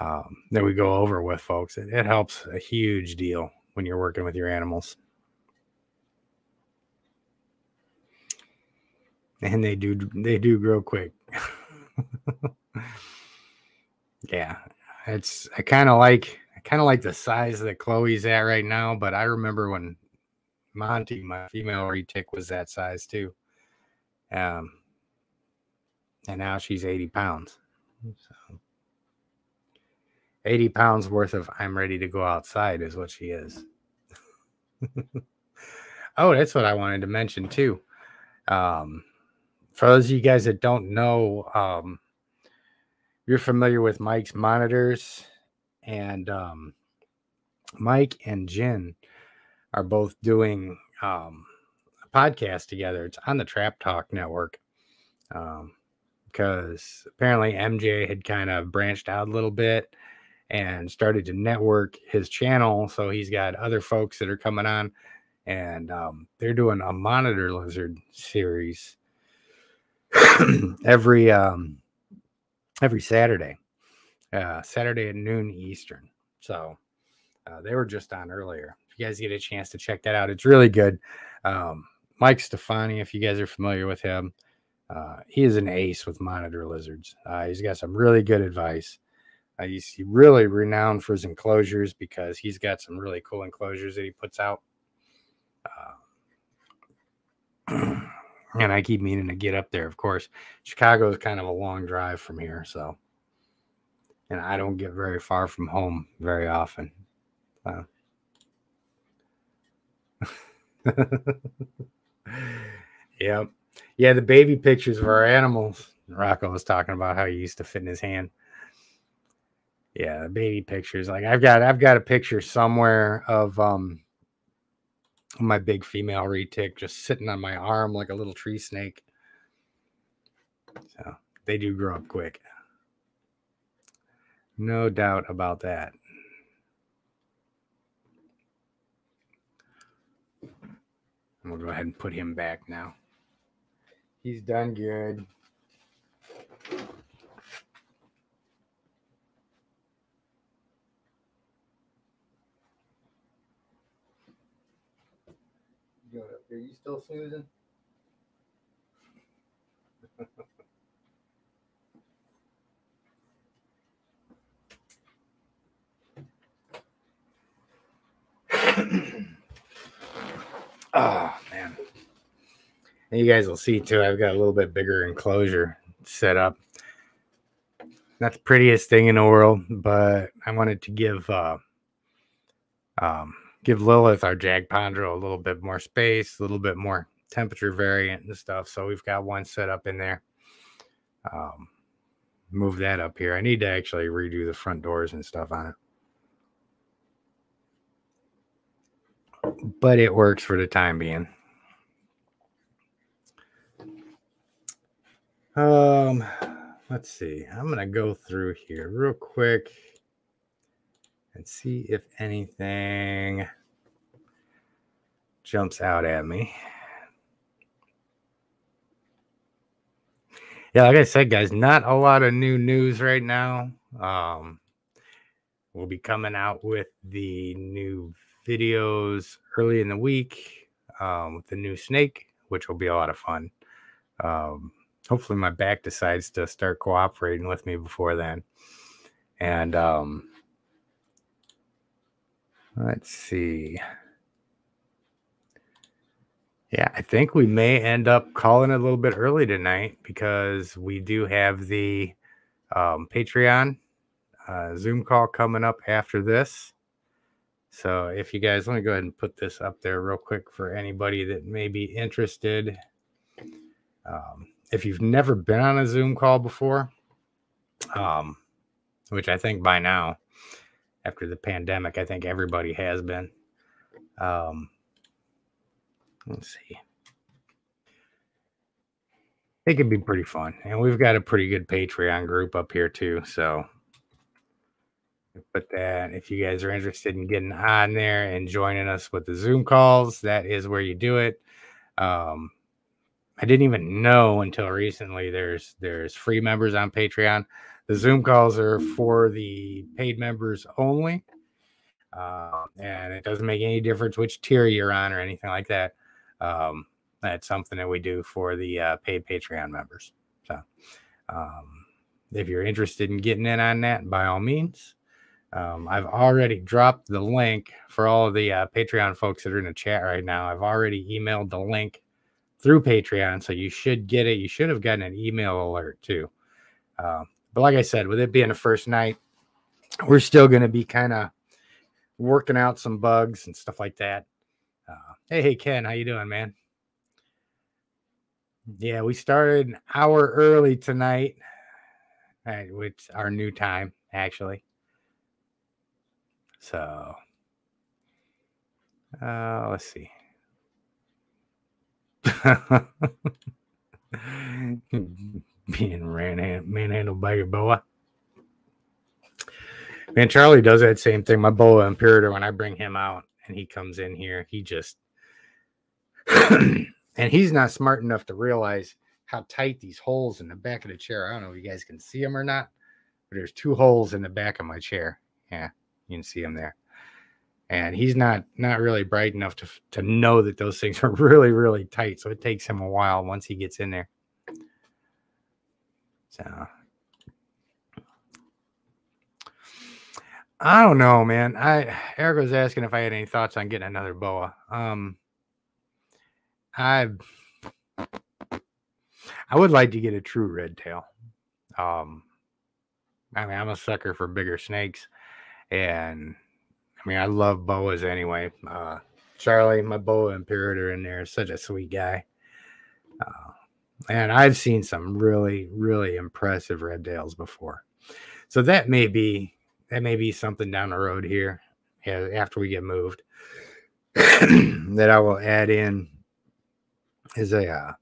Speaker 1: um, that we go over with folks it, it helps a huge deal when you're working with your animals and they do they do grow quick yeah it's i kind of like i kind of like the size that chloe's at right now but i remember when monty my female retic was that size too um and now she's 80 pounds. So 80 pounds worth of I'm ready to go outside is what she is. oh, that's what I wanted to mention too. Um, for those of you guys that don't know, um, you're familiar with Mike's monitors, and um, Mike and Jen are both doing um, a podcast together. It's on the Trap Talk Network. Um, because apparently MJ had kind of branched out a little bit and started to network his channel. So he's got other folks that are coming on, and um, they're doing a monitor lizard series every um, every Saturday, uh, Saturday at noon Eastern. So uh, they were just on earlier. If you guys get a chance to check that out, it's really good. Um, Mike Stefani, if you guys are familiar with him, uh, he is an ace with monitor lizards. Uh, he's got some really good advice. Uh, he's really renowned for his enclosures because he's got some really cool enclosures that he puts out. And I keep meaning to get up there. Of course, Chicago is kind of a long drive from here, so and I don't get very far from home very often. Uh, yep. Yeah, the baby pictures of our animals. Rocco was talking about how he used to fit in his hand. Yeah, the baby pictures. Like I've got I've got a picture somewhere of um my big female retic just sitting on my arm like a little tree snake. So they do grow up quick. No doubt about that. we'll go ahead and put him back now. He's done good. Are you still snoozing? oh man. And you guys will see too, I've got a little bit bigger enclosure set up. Not the prettiest thing in the world, but I wanted to give uh, um, give Lilith, our Jagdpondera, a little bit more space, a little bit more temperature variant and stuff. So we've got one set up in there. Um, move that up here. I need to actually redo the front doors and stuff on it. But it works for the time being. Um, let's see. I'm gonna go through here real quick and see if anything jumps out at me. Yeah, like I said, guys, not a lot of new news right now. Um, we'll be coming out with the new videos early in the week um, with the new snake, which will be a lot of fun. Um, hopefully, my back decides to start cooperating with me before then. And um, let's see. Yeah, I think we may end up calling it a little bit early tonight because we do have the um, Patreon uh, Zoom call coming up after this. So if you guys let me go ahead and put this up there real quick for anybody that may be interested. Um, if you've never been on a Zoom call before, um, which I think by now, after the pandemic, I think everybody has been. Um, Let's see. It can be pretty fun. And we've got a pretty good Patreon group up here too. So put that if you guys are interested in getting on there and joining us with the Zoom calls, that is where you do it. Um, I didn't even know until recently there's there's free members on Patreon. The Zoom calls are for the paid members only. Uh, and it doesn't make any difference which tier you're on or anything like that. Um, that's something that we do for the uh, paid Patreon members. So, um, if you're interested in getting in on that, by all means, um, I've already dropped the link for all of the uh, Patreon folks that are in the chat right now. I've already emailed the link through Patreon, so you should get it. You should have gotten an email alert too. Uh, but like I said, with it being the first night, we're still going to be kind of working out some bugs and stuff like that. Uh, hey, hey, Ken, how you doing, man? Yeah, we started an hour early tonight, which our new time actually. So, uh, let's see. Being ran manhandled by your boa. Man, Charlie does that same thing. My boa imperator when I bring him out and he comes in here. He just and he's not smart enough to realize how tight these holes in the back of the chair. I don't know if you guys can see them or not, but there's two holes in the back of my chair. Yeah, you can see them there. And he's not not really bright enough to to know that those things are really really tight. So it takes him a while once he gets in there. So I don't know, man. I Eric was asking if I had any thoughts on getting another boa. Um, I I would like to get a true red tail. Um, I mean, I'm a sucker for bigger snakes, and I mean, I love boas anyway. Uh, Charlie, my boa imperator in there, is such a sweet guy. Uh, and I've seen some really, really impressive red tails before. So that may be that may be something down the road here after we get moved that I will add in is a uh,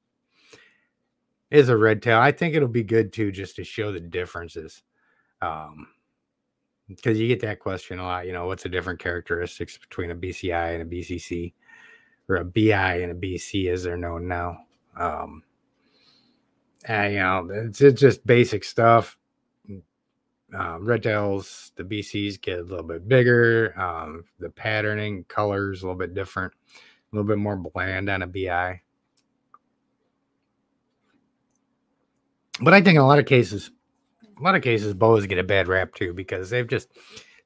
Speaker 1: is a red tail. I think it'll be good too, just to show the differences. Um, because you get that question a lot. You know, what's the different characteristics between a BCI and a BCC, or a BI and a BC as they're known now? Um, and you know, it's, it's just basic stuff um, red tails, the BCs get a little bit bigger. Um, the patterning, colors a little bit different, a little bit more bland on a BI. But I think in a lot of cases, a lot of cases, boas get a bad rap too because they've just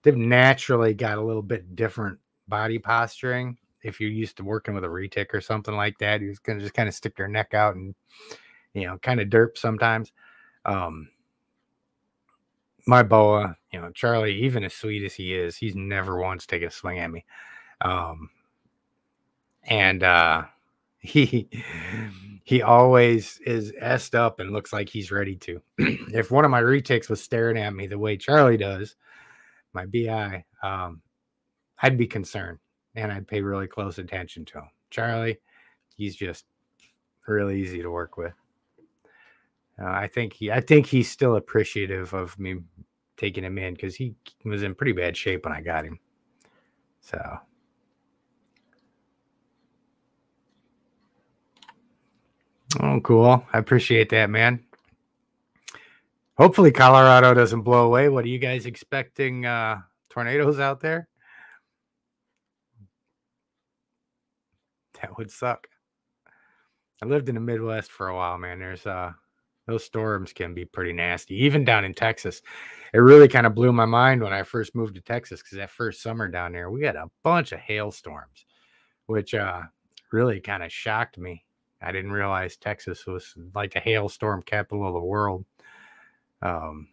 Speaker 1: they've naturally got a little bit different body posturing. If you're used to working with a retic or something like that, you're gonna just kind of stick their neck out and you know kind of derp sometimes. Um, my boa, you know, Charlie, even as sweet as he is, he's never once taken a swing at me. Um, and uh, he he always is essed up and looks like he's ready to. if one of my retics was staring at me the way Charlie does, my BI, um, I'd be concerned and I'd pay really close attention to him. Charlie, he's just really easy to work with. Uh, I think he, I think he's still appreciative of me taking him in because he was in pretty bad shape when I got him. So. Oh, cool. I appreciate that, man. Hopefully Colorado doesn't blow away. What are you guys expecting? Uh, tornadoes out there? That would suck. I lived in the Midwest for a while, man. There's uh those storms can be pretty nasty, even down in Texas. It really kind of blew my mind when I first moved to Texas because that first summer down there, we had a bunch of hailstorms, which uh really kind of shocked me. I didn't realize Texas was like a hailstorm capital of the world. Um,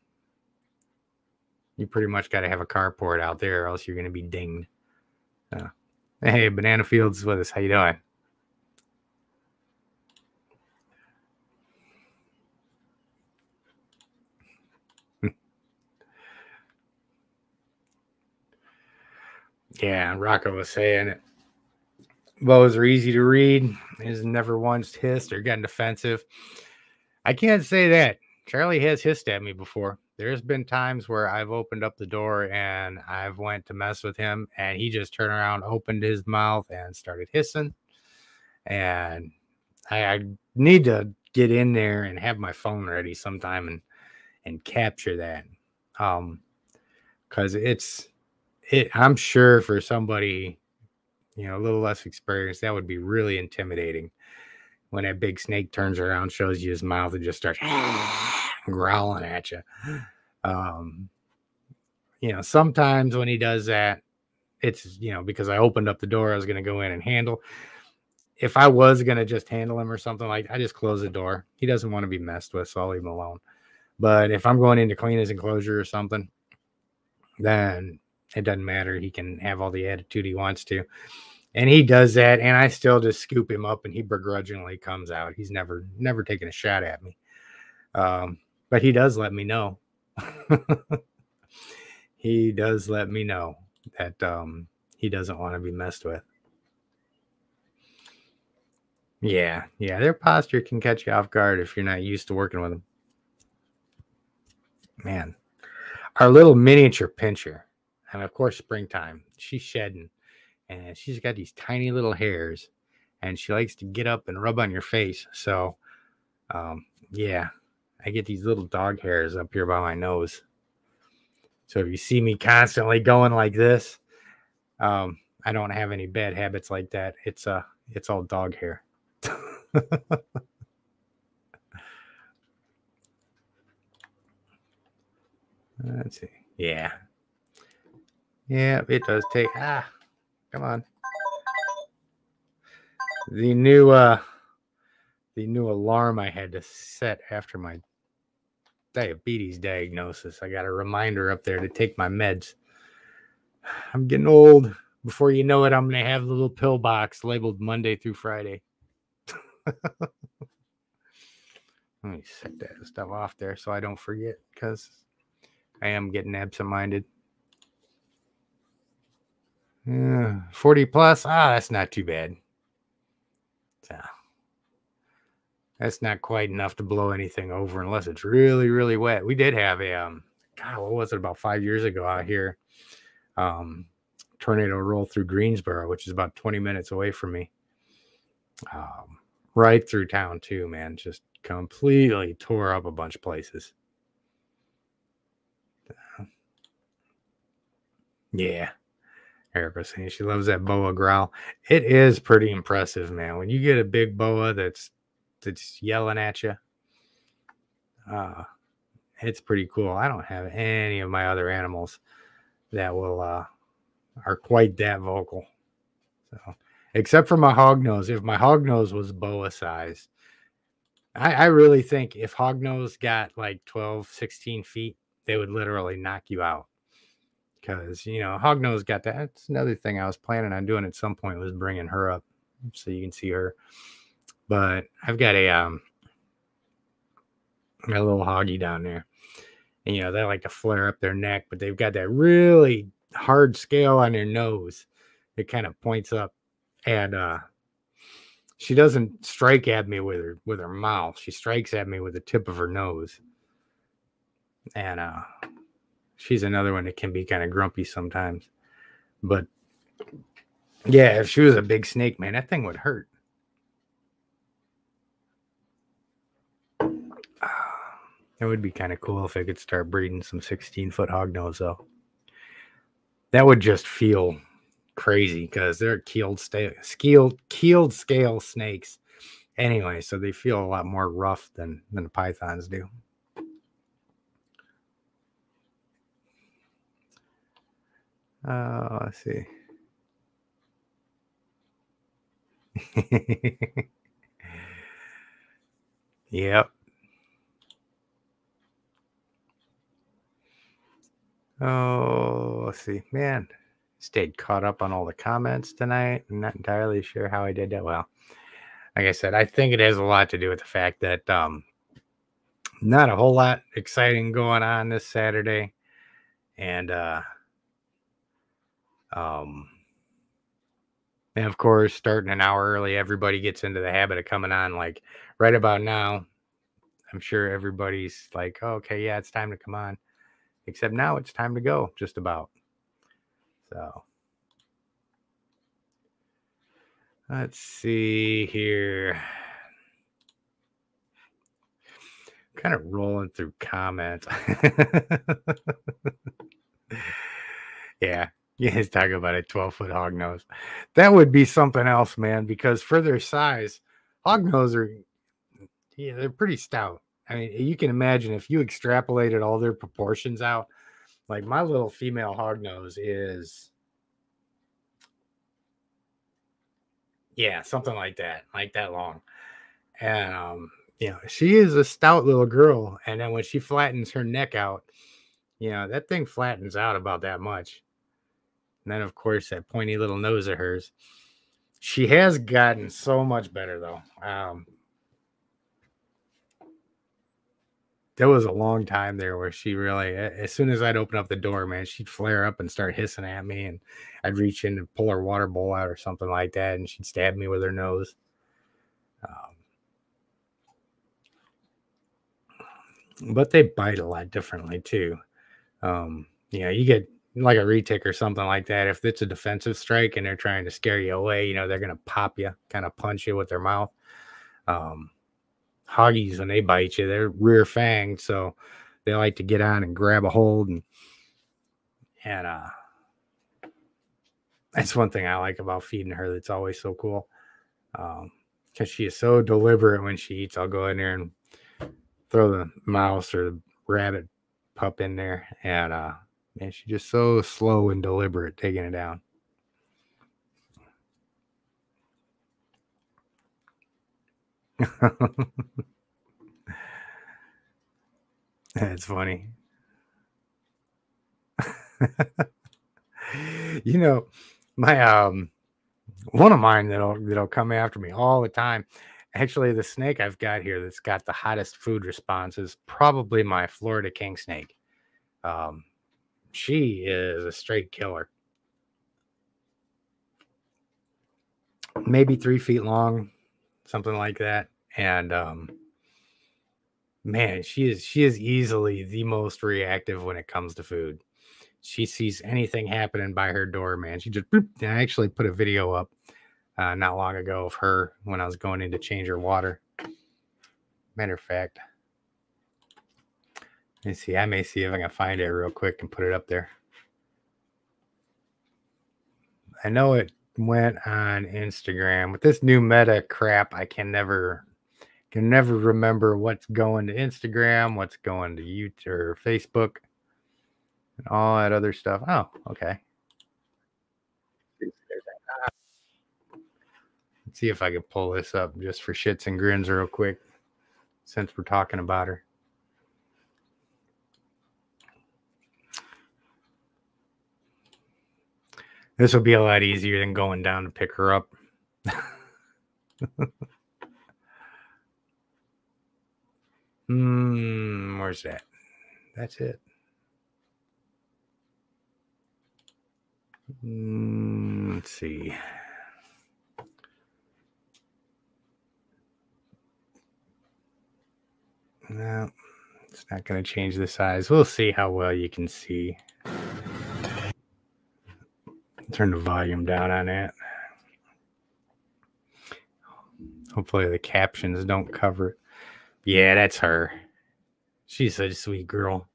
Speaker 1: you pretty much got to have a carport out there, or else you're going to be dinged. Uh, hey, Banana Fields with us. How you doing? Yeah, Rocco was saying it. Boas are easy to read. Has never once hissed or gotten defensive. I can't say that. Charlie has hissed at me before. There's been times where I've opened up the door and I've went to mess with him, and he just turned around, opened his mouth, and started hissing. And I, I need to get in there and have my phone ready sometime and and capture that. Um, because it's it. I'm sure for somebody you know, a little less experienced, that would be really intimidating. When that big snake turns around, shows you his mouth, and just starts growling at you. Um, you know, sometimes when he does that, it's you know because I opened up the door, I was going to go in and handle. If I was going to just handle him or something like, I just close the door. He doesn't want to be messed with, so I'll leave him alone. But if I'm going in to clean his enclosure or something, then it doesn't matter. He can have all the attitude he wants to. And he does that and i still just scoop him up and he begrudgingly comes out. He's never never taken a shot at me. Um, but he does let me know. He does let me know that um, he doesn't want to be messed with. Yeah yeah their posture can catch you off guard if you're not used to working with them man our little miniature pinscher and of course springtime she's shedding and she's got these tiny little hairs and she likes to get up and rub on your face. So, um, yeah, I get these little dog hairs up here by my nose. So if you see me constantly going like this, um, I don't have any bad habits like that. It's uh, it's all dog hair. Let's see. Yeah. Yeah, it does take ah Come on. The new uh the new alarm I had to set after my diabetes diagnosis. I got a reminder up there to take my meds. I'm getting old. Before you know it, I'm gonna have the little pill box labeled Monday through Friday. Let me set that stuff off there so I don't forget because I am getting absent-minded. Yeah, 40 plus. Ah, that's not too bad. So that's not quite enough to blow anything over unless it's really, really wet. We did have a um God, what was it about five years ago out here? Um tornado roll through Greensboro, which is about 20 minutes away from me. Um, right through town too, man. Just completely tore up a bunch of places. Yeah. Erica saying she loves that boa growl. It is pretty impressive, man. When you get a big boa that's that's yelling at you, uh, it's pretty cool. I don't have any of my other animals that will uh, are quite that vocal. So, except for my hog nose. If my hog nose was boa size, I, I really think if hog nose got like 12, 16 feet, they would literally knock you out because you know Hognose got that. That's another thing I was planning on doing at some point was bringing her up so you can see her. But I've got a um a little hoggy down there. And you know, they like to flare up their neck, but they've got that really hard scale on their nose. It kind of points up. And uh she doesn't strike at me with her with her mouth. She strikes at me with the tip of her nose. And uh she's another one that can be kind of grumpy sometimes. But yeah, if she was a big snake, man, that thing would hurt. It would be kind of cool if I could start breeding some 16 foot hognose, though. That would just feel crazy because they're keeled, sta- keeled, keeled scale snakes anyway, so they feel a lot more rough than, than the pythons do. Uh, let's see. yep. Oh, let's see. Man, stayed caught up on all the comments tonight. I'm not entirely sure how I did that. Well, like I said, I think it has a lot to do with the fact that um not a whole lot exciting going on this Saturday. And uh um and of course, starting an hour early, everybody gets into the habit of coming on like right about now. I'm sure everybody's like, oh, okay, yeah, it's time to come on. Except now it's time to go, just about. So let's see here. kind of rolling through comments. yeah, guys talk about a 12 foot hog nose. That would be something else, man, because for their size, hog nose are yeah, they're pretty stout. I mean, you can imagine if you extrapolated all their proportions out, like my little female hog nose is, yeah, something like that, like that long. And, um, you know, she is a stout little girl. And then when she flattens her neck out, you know, that thing flattens out about that much. And then, of course, that pointy little nose of hers. She has gotten so much better, though. Um, there was a long time there where she really, as soon as I'd open up the door, man, she'd flare up and start hissing at me, and I'd reach in and pull her water bowl out or something like that, and she'd stab me with her nose. Um, but they bite a lot differently too. Um, you know, you get like a retic or something like that. If it's a defensive strike and they're trying to scare you away, you know, they're gonna pop you, kind of punch you with their mouth. Um, hoggies when they bite you. They're rear fanged, so they like to get on and grab a hold and and uh that's one thing I like about feeding her that's always so cool. Um because she is so deliberate when she eats. I'll go in there and throw the mouse or the rabbit pup in there and uh man, she's just so slow and deliberate taking it down. That's funny. you know, my um one of mine that'll that'll come after me all the time. Actually, the snake I've got here that's got the hottest food response is probably my Florida king snake. Um, she is a straight killer. Maybe three feet long, something like that. And um man, she is she is easily the most reactive when it comes to food. She sees anything happening by her door, man. She just boop, I actually put a video up uh, not long ago of her when I was going in to change her water. Matter of fact, let me see. I may see if I can find it real quick and put it up there. I know it went on Instagram with this new meta crap. I can never can never remember what's going to Instagram, what's going to YouTube or Facebook, and all that other stuff. Oh, okay. Let's see if I can pull this up just for shits and grins real quick since we're talking about her. This will be a lot easier than going down to pick her up. Hmm, where's that? That's it. Mm, let's see. No, it's not going to change the size. We'll see how well you can see. Turn the volume down on that. Hopefully the captions don't cover it. Yeah, that's her. She's such a sweet girl.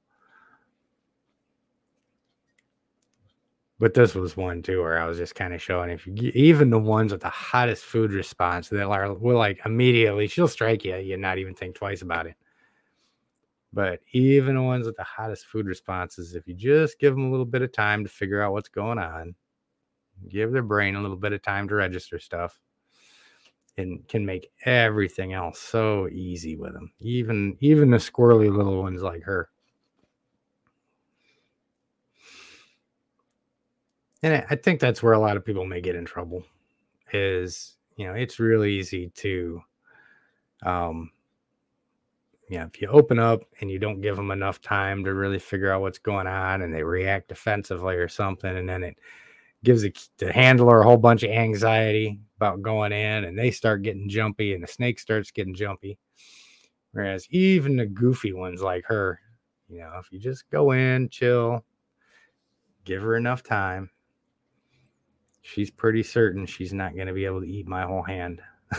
Speaker 1: But this was one too where I was just kind of showing if you even the ones with the hottest food response that are will like immediately she'll strike you, you not even think twice about it. But even the ones with the hottest food responses, if you just give them a little bit of time to figure out what's going on, give their brain a little bit of time to register stuff, and can make everything else so easy with them. Even even the squirrely little ones like her. And I think that's where a lot of people may get in trouble. Is you know it's really easy to, um, yeah, if you open up and you don't give them enough time to really figure out what's going on, and they react defensively or something, and then it gives the, the handler a whole bunch of anxiety about going in and they start getting jumpy and the snake starts getting jumpy. Whereas even the goofy ones like her, you know, if you just go in, chill, give her enough time, she's pretty certain she's not going to be able to eat my whole hand.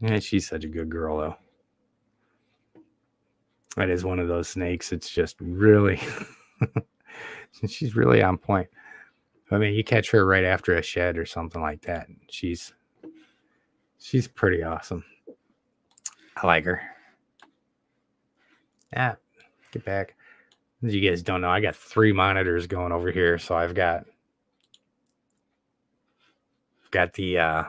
Speaker 1: yeah, she's such a good girl, though. That is one of those snakes. It's just really, she's really on point. I mean, you catch her right after a shed or something like that. She's she's pretty awesome. I like her. Yeah, get back. As you guys don't know, I got three monitors going over here, so I've got got the uh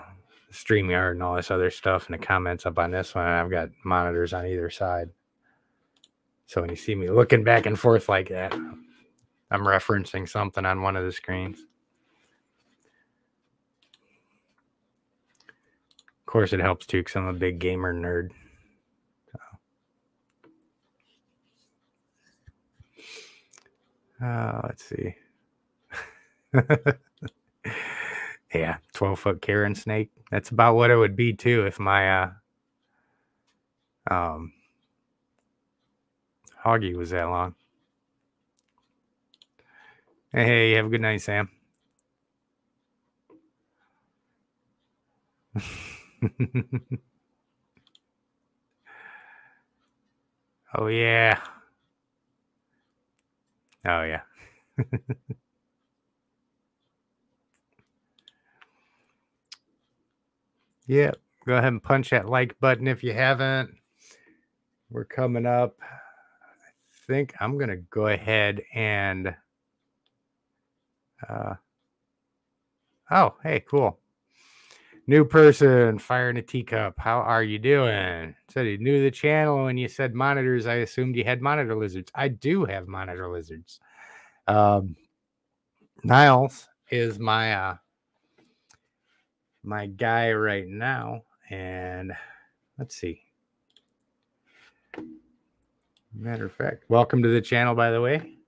Speaker 1: StreamYard and all this other stuff and the comments up on this one. I've got monitors on either side. So when you see me looking back and forth like that, I'm referencing something on one of the screens. Of course, it helps too because I'm a big gamer nerd. So. Uh, let's see. yeah, 12 foot Karen snake. That's about what it would be too if my uh, um, hoggy was that long. Hey, have a good night, Sam. oh yeah. Oh yeah. yep. Go ahead and punch that like button if you haven't. We're coming up. I think I'm gonna go ahead and uh oh hey cool New person, firing a teacup. How are you doing? Said he knew the channel and you said monitors. I assumed you had monitor lizards. I do have monitor lizards. Um, Niles is my uh, my guy right now, and let's see. Matter of fact, welcome to the channel, by the way.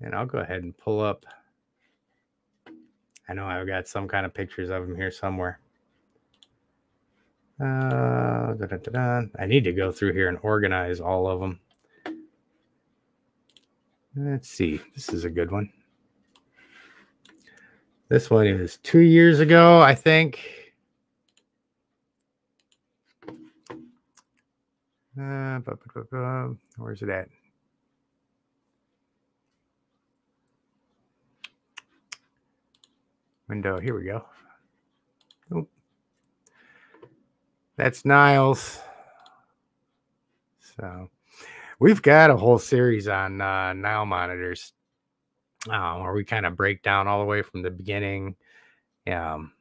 Speaker 1: And I'll go ahead and pull up I know I've got some kind of pictures of him here somewhere. Uh, da, da, da, I need to go through here and organize all of them. Let's see. This is a good one. This one is two years ago, I think. Uh, where's it at? Window. Here we go. Oop. That's Niles. So we've got a whole series on uh, Nile monitors um, where we kind of break down all the way from the beginning, um,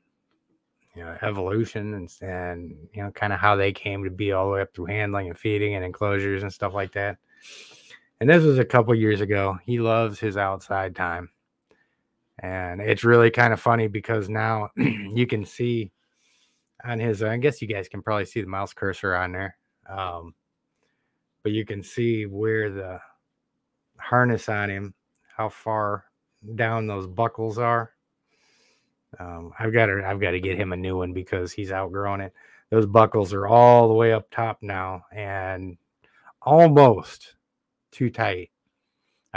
Speaker 1: you know, evolution and, and you know, kind of how they came to be all the way up through handling and feeding and enclosures and stuff like that. And this was a couple years ago. He loves his outside time. And it's really kind of funny because now you can see on his. I guess you guys can probably see the mouse cursor on there, um, but you can see where the harness on him, how far down those buckles are. Um, I've got to I've got to get him a new one because he's outgrown it. Those buckles are all the way up top now and almost too tight.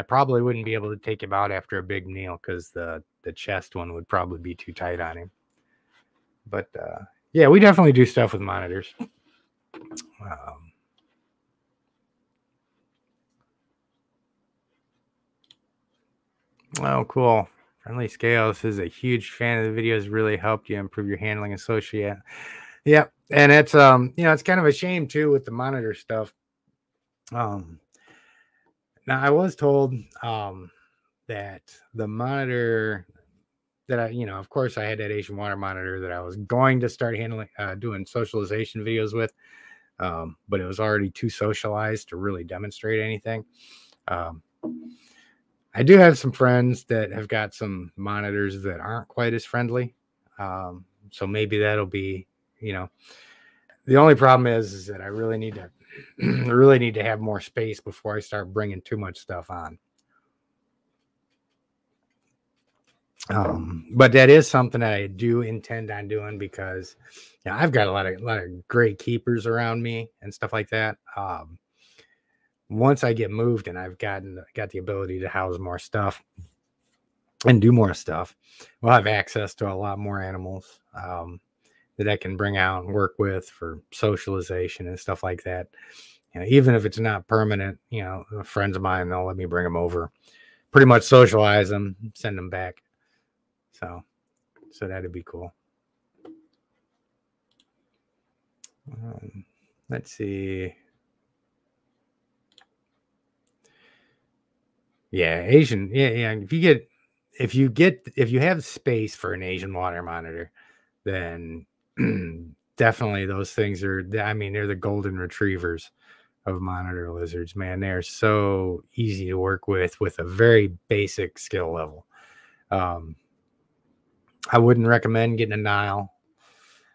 Speaker 1: I probably wouldn't be able to take him out after a big meal because the the chest one would probably be too tight on him. But uh, yeah, we definitely do stuff with monitors. Um, oh, cool. Friendly Scales is a huge fan of the videos. Really helped you improve your handling and associate. yeah, and it's um, you know, it's kind of a shame too with the monitor stuff. Um, now I was told um that the monitor that I, you know, of course, I had that Asian water monitor that I was going to start handling, uh, doing socialization videos with, um, but it was already too socialized to really demonstrate anything. Um, I do have some friends that have got some monitors that aren't quite as friendly. Um, so maybe that'll be, you know, the only problem is, is that I really need to, really need to have more space before I start bringing too much stuff on. Um, but that is something that I do intend on doing because you know, I've got a lot of a lot of great keepers around me and stuff like that. Um, once I get moved and I've gotten got the ability to house more stuff and do more stuff, we'll have access to a lot more animals um, that I can bring out and work with for socialization and stuff like that. You know, even if it's not permanent, you know, friends of mine they'll let me bring them over, pretty much socialize them, send them back. So, so that'd be cool. Um, let's see. Yeah, Asian. Yeah, yeah. If you get, if you get, if you have space for an Asian water monitor, then definitely those things are. I mean, they're the golden retrievers of monitor lizards. Man, they're so easy to work with with a very basic skill level. Um, I wouldn't recommend getting a Nile.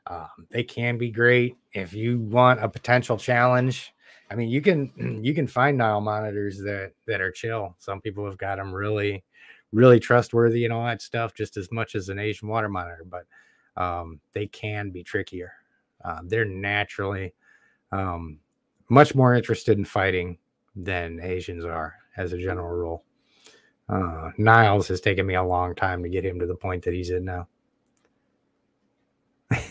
Speaker 1: Um, they can be great if you want a potential challenge. I mean, you can you can find Nile monitors that that are chill. Some people have got them really, really trustworthy and all that stuff, just as much as an Asian water monitor. But um, they can be trickier. Uh, they're naturally um, much more interested in fighting than Asians are, as a general rule. Uh, Niles has taken me a long time to get him to the point that he's in now.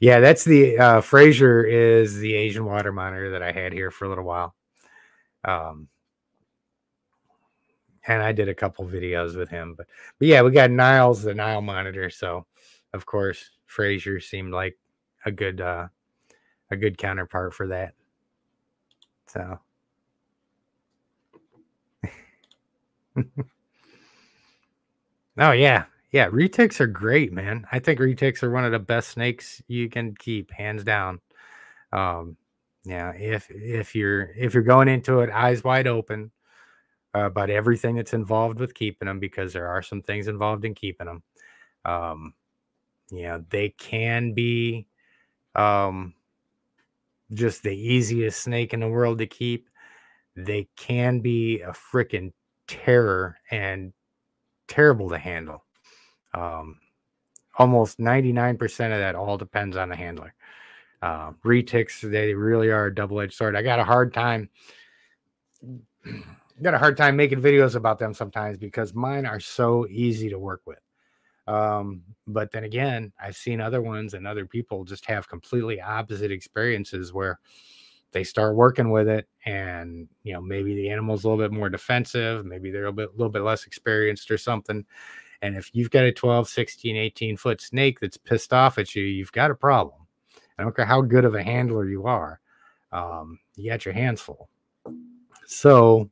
Speaker 1: yeah, that's the uh, Fraser is the Asian water monitor that I had here for a little while. Um, and I did a couple videos with him, but but yeah, we got Niles the Nile monitor, so of course Fraser seemed like a good uh, a good counterpart for that. So oh yeah, yeah. Retics are great, man. I think retics are one of the best snakes you can keep, hands down. Um, yeah, if if you're if you're going into it eyes wide open uh, about everything that's involved with keeping them, because there are some things involved in keeping them. Um, yeah, they can be um just the easiest snake in the world to keep. They can be a freaking terror and terrible to handle. Um, almost 99% of that all depends on the handler. Uh, retics, they really are a double edged sword. I got a hard time. Got a hard time making videos about them sometimes because mine are so easy to work with. Um, but then again, I've seen other ones and other people just have completely opposite experiences where they start working with it and you know maybe the animal's a little bit more defensive maybe they're a little bit, little bit less experienced or something. And if you've got a 12 16 18 foot snake that's pissed off at you you've got a problem. I don't care how good of a handler you are um, you got your hands full. So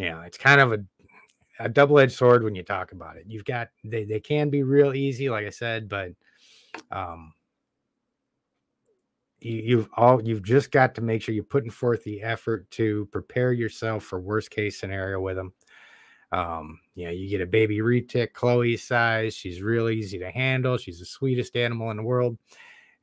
Speaker 1: yeah it's kind of a, a double-edged sword when you talk about it you've got they, they can be real easy like i said but um, you, have all you've just got to make sure you're putting forth the effort to prepare yourself for worst case scenario with them. Um, you know, you get a baby retic Chloe size. She's real easy to handle. She's the sweetest animal in the world.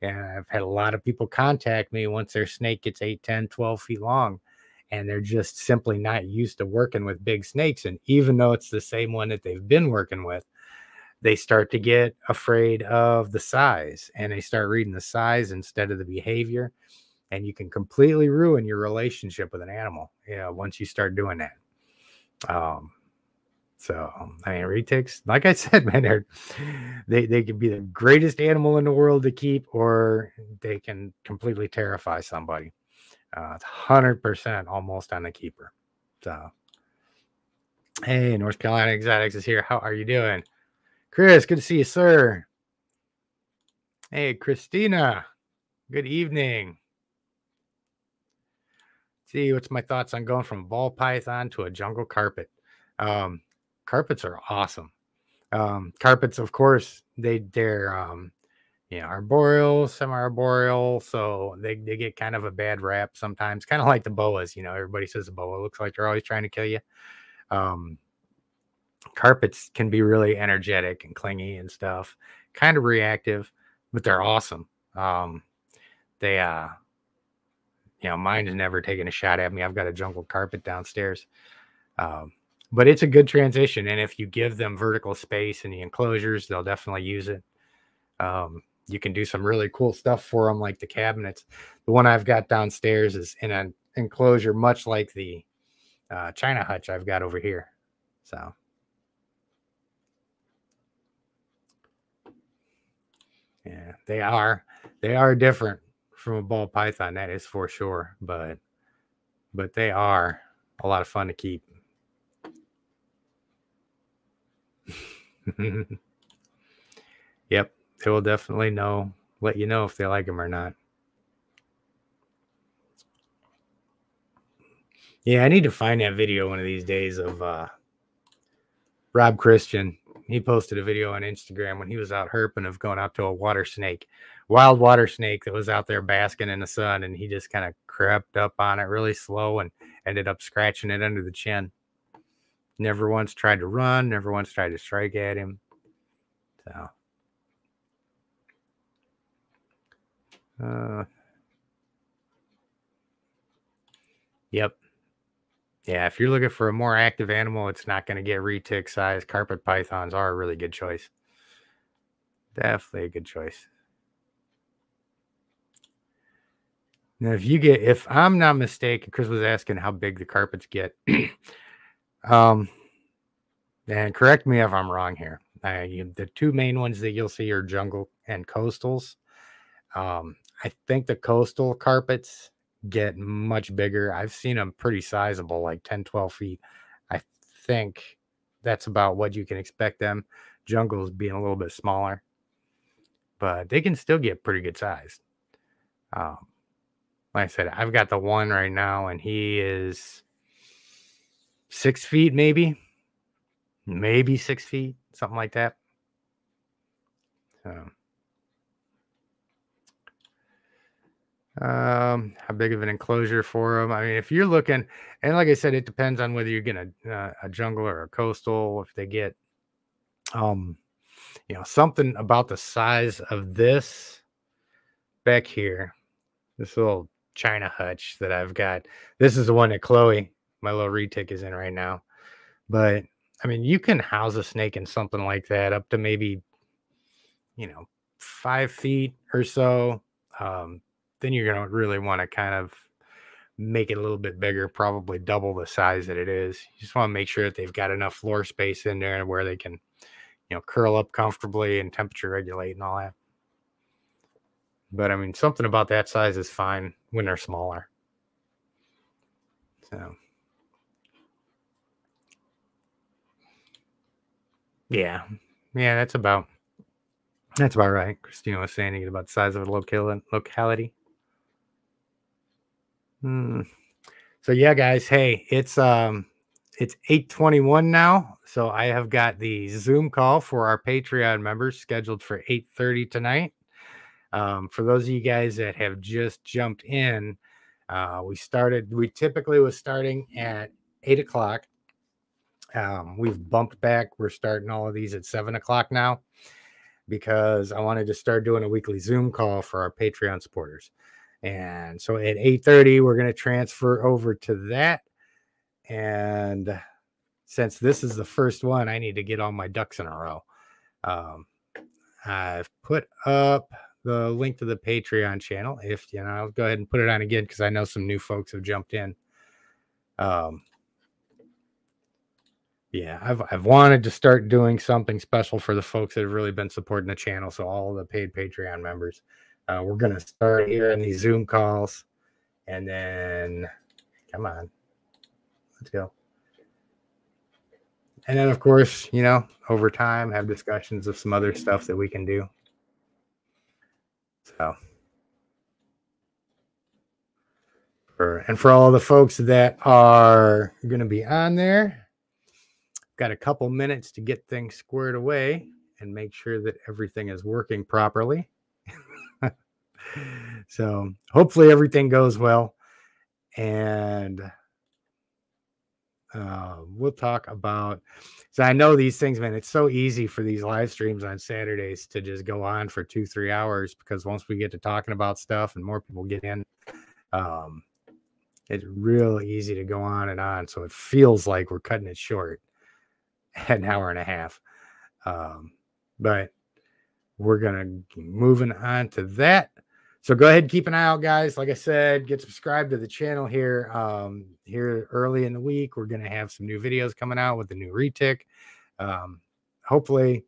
Speaker 1: And I've had a lot of people contact me once their snake gets 8, 10, 12 feet long, and they're just simply not used to working with big snakes. And even though it's the same one that they've been working with, they start to get afraid of the size and they start reading the size instead of the behavior. And you can completely ruin your relationship with an animal, you know, once you start doing that. Um, so I mean, retics, like I said, man, they're, they they can be the greatest animal in the world to keep, or they can completely terrify somebody. Uh, it's hundred percent almost on the keeper. So, hey, North Carolina Exotics is here. How are you doing, Chris? Good to see you, sir. Hey, Christina. Good evening. see, what's my thoughts on going from ball python to a jungle carpet? Um, carpets are awesome. Um, carpets, of course, they they're um, you know arboreal, semi-arboreal, so they they get kind of a bad rap sometimes, kind of like the boas. You know, everybody says the boa looks like they're always trying to kill you. Um, carpets can be really energetic and clingy and stuff, kind of reactive, but they're awesome. Um, they uh, you know, mine has never taken a shot at me. I've got a jungle carpet downstairs. Um, but it's a good transition. And if you give them vertical space in the enclosures, they'll definitely use it. Um, you can do some really cool stuff for them, like the cabinets. The one I've got downstairs is in an enclosure, much like the uh, China hutch I've got over here. So. Yeah, they are they are different from a ball python, that is for sure. But but they are a lot of fun to keep. yep, they will definitely know, let you know if they like them or not. Yeah, I need to find that video one of these days of uh, Rob Christian. He posted a video on Instagram when he was out herping of going out to a water snake, wild water snake that was out there basking in the sun, and he just kind of crept up on it really slow and ended up scratching it under the chin. Never once tried to run, never once tried to strike at him. So, uh, yep. Yeah, if you're looking for a more active animal, it's not going to get retic size. Carpet pythons are a really good choice. Definitely a good choice. Now, if you get, if I'm not mistaken, Chris was asking how big the carpets get. Um, and correct me if I'm wrong here. The two main ones that you'll see are jungle and coastals. Um, I think the coastal carpets get much bigger. I've seen them pretty sizable, like 10, 12 feet. I think that's about what you can expect them. Jungles being a little bit smaller, but they can still get pretty good size. Um, like I said, I've got the one right now, and he is six feet, maybe, maybe six feet, something like that. So, um, how big of an enclosure for them? I mean, if you're looking, and like I said, it depends on whether you're getting a, uh, a jungle or a coastal. If they get, um, you know, something about the size of this back here, this little China hutch that I've got. This is the one that Chloe my little retic is in right now. But I mean, you can house a snake in something like that up to maybe, you know, five feet or so. Um, then you're going to really want to kind of make it a little bit bigger, probably double the size that it is. You just want to make sure that they've got enough floor space in there where they can, you know, curl up comfortably and temperature regulate and all that. But I mean, something about that size is fine when they're smaller. So. Yeah. Yeah, that's about that's about right. Christina was saying about the size of a local locality. Hmm. So yeah, guys. Hey, it's um it's 821 now. So I have got the Zoom call for our Patreon members scheduled for 8:30 tonight. Um, for those of you guys that have just jumped in, uh, we started, we typically was starting at eight o'clock Um, we've bumped back. We're starting all of these at seven o'clock now because I wanted to start doing a weekly Zoom call for our Patreon supporters. And so at 8:30, we're going to transfer over to that. And since this is the first one, I need to get all my ducks in a row. Um, I've put up the link to the Patreon channel. If you know, I'll go ahead and put it on again because I know some new folks have jumped in. Um, yeah, I've I've wanted to start doing something special for the folks that have really been supporting the channel. So all the paid Patreon members, uh, we're gonna start here in these Zoom calls, and then come on, let's go. And then of course, you know, over time, have discussions of some other stuff that we can do. So. For, and for all the folks that are going to be on there, got a couple minutes to get things squared away and make sure that everything is working properly. So hopefully everything goes well. And uh, we'll talk about. So I know these things, man. It's so easy for these live streams on Saturdays to just go on for two, three hours because once we get to talking about stuff and more people get in, um, it's real easy to go on and on. So it feels like we're cutting it short an hour and a half. Um, but we're gonna moving on to that. So go ahead and keep an eye out, guys. Like I said, get subscribed to the channel here. Um, here early in the week, we're gonna have some new videos coming out with the new retic. Um, hopefully,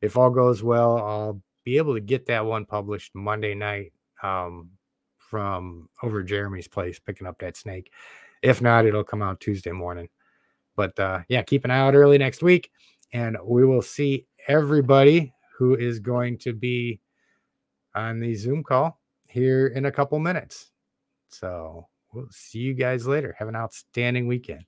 Speaker 1: if all goes well, I'll be able to get that one published Monday night um, from over Jeremy's place, picking up that snake. If not, it'll come out Tuesday morning. But uh, yeah, keep an eye out early next week, and we will see everybody who is going to be on the Zoom call here in a couple minutes. So we'll see you guys later. Have an outstanding weekend.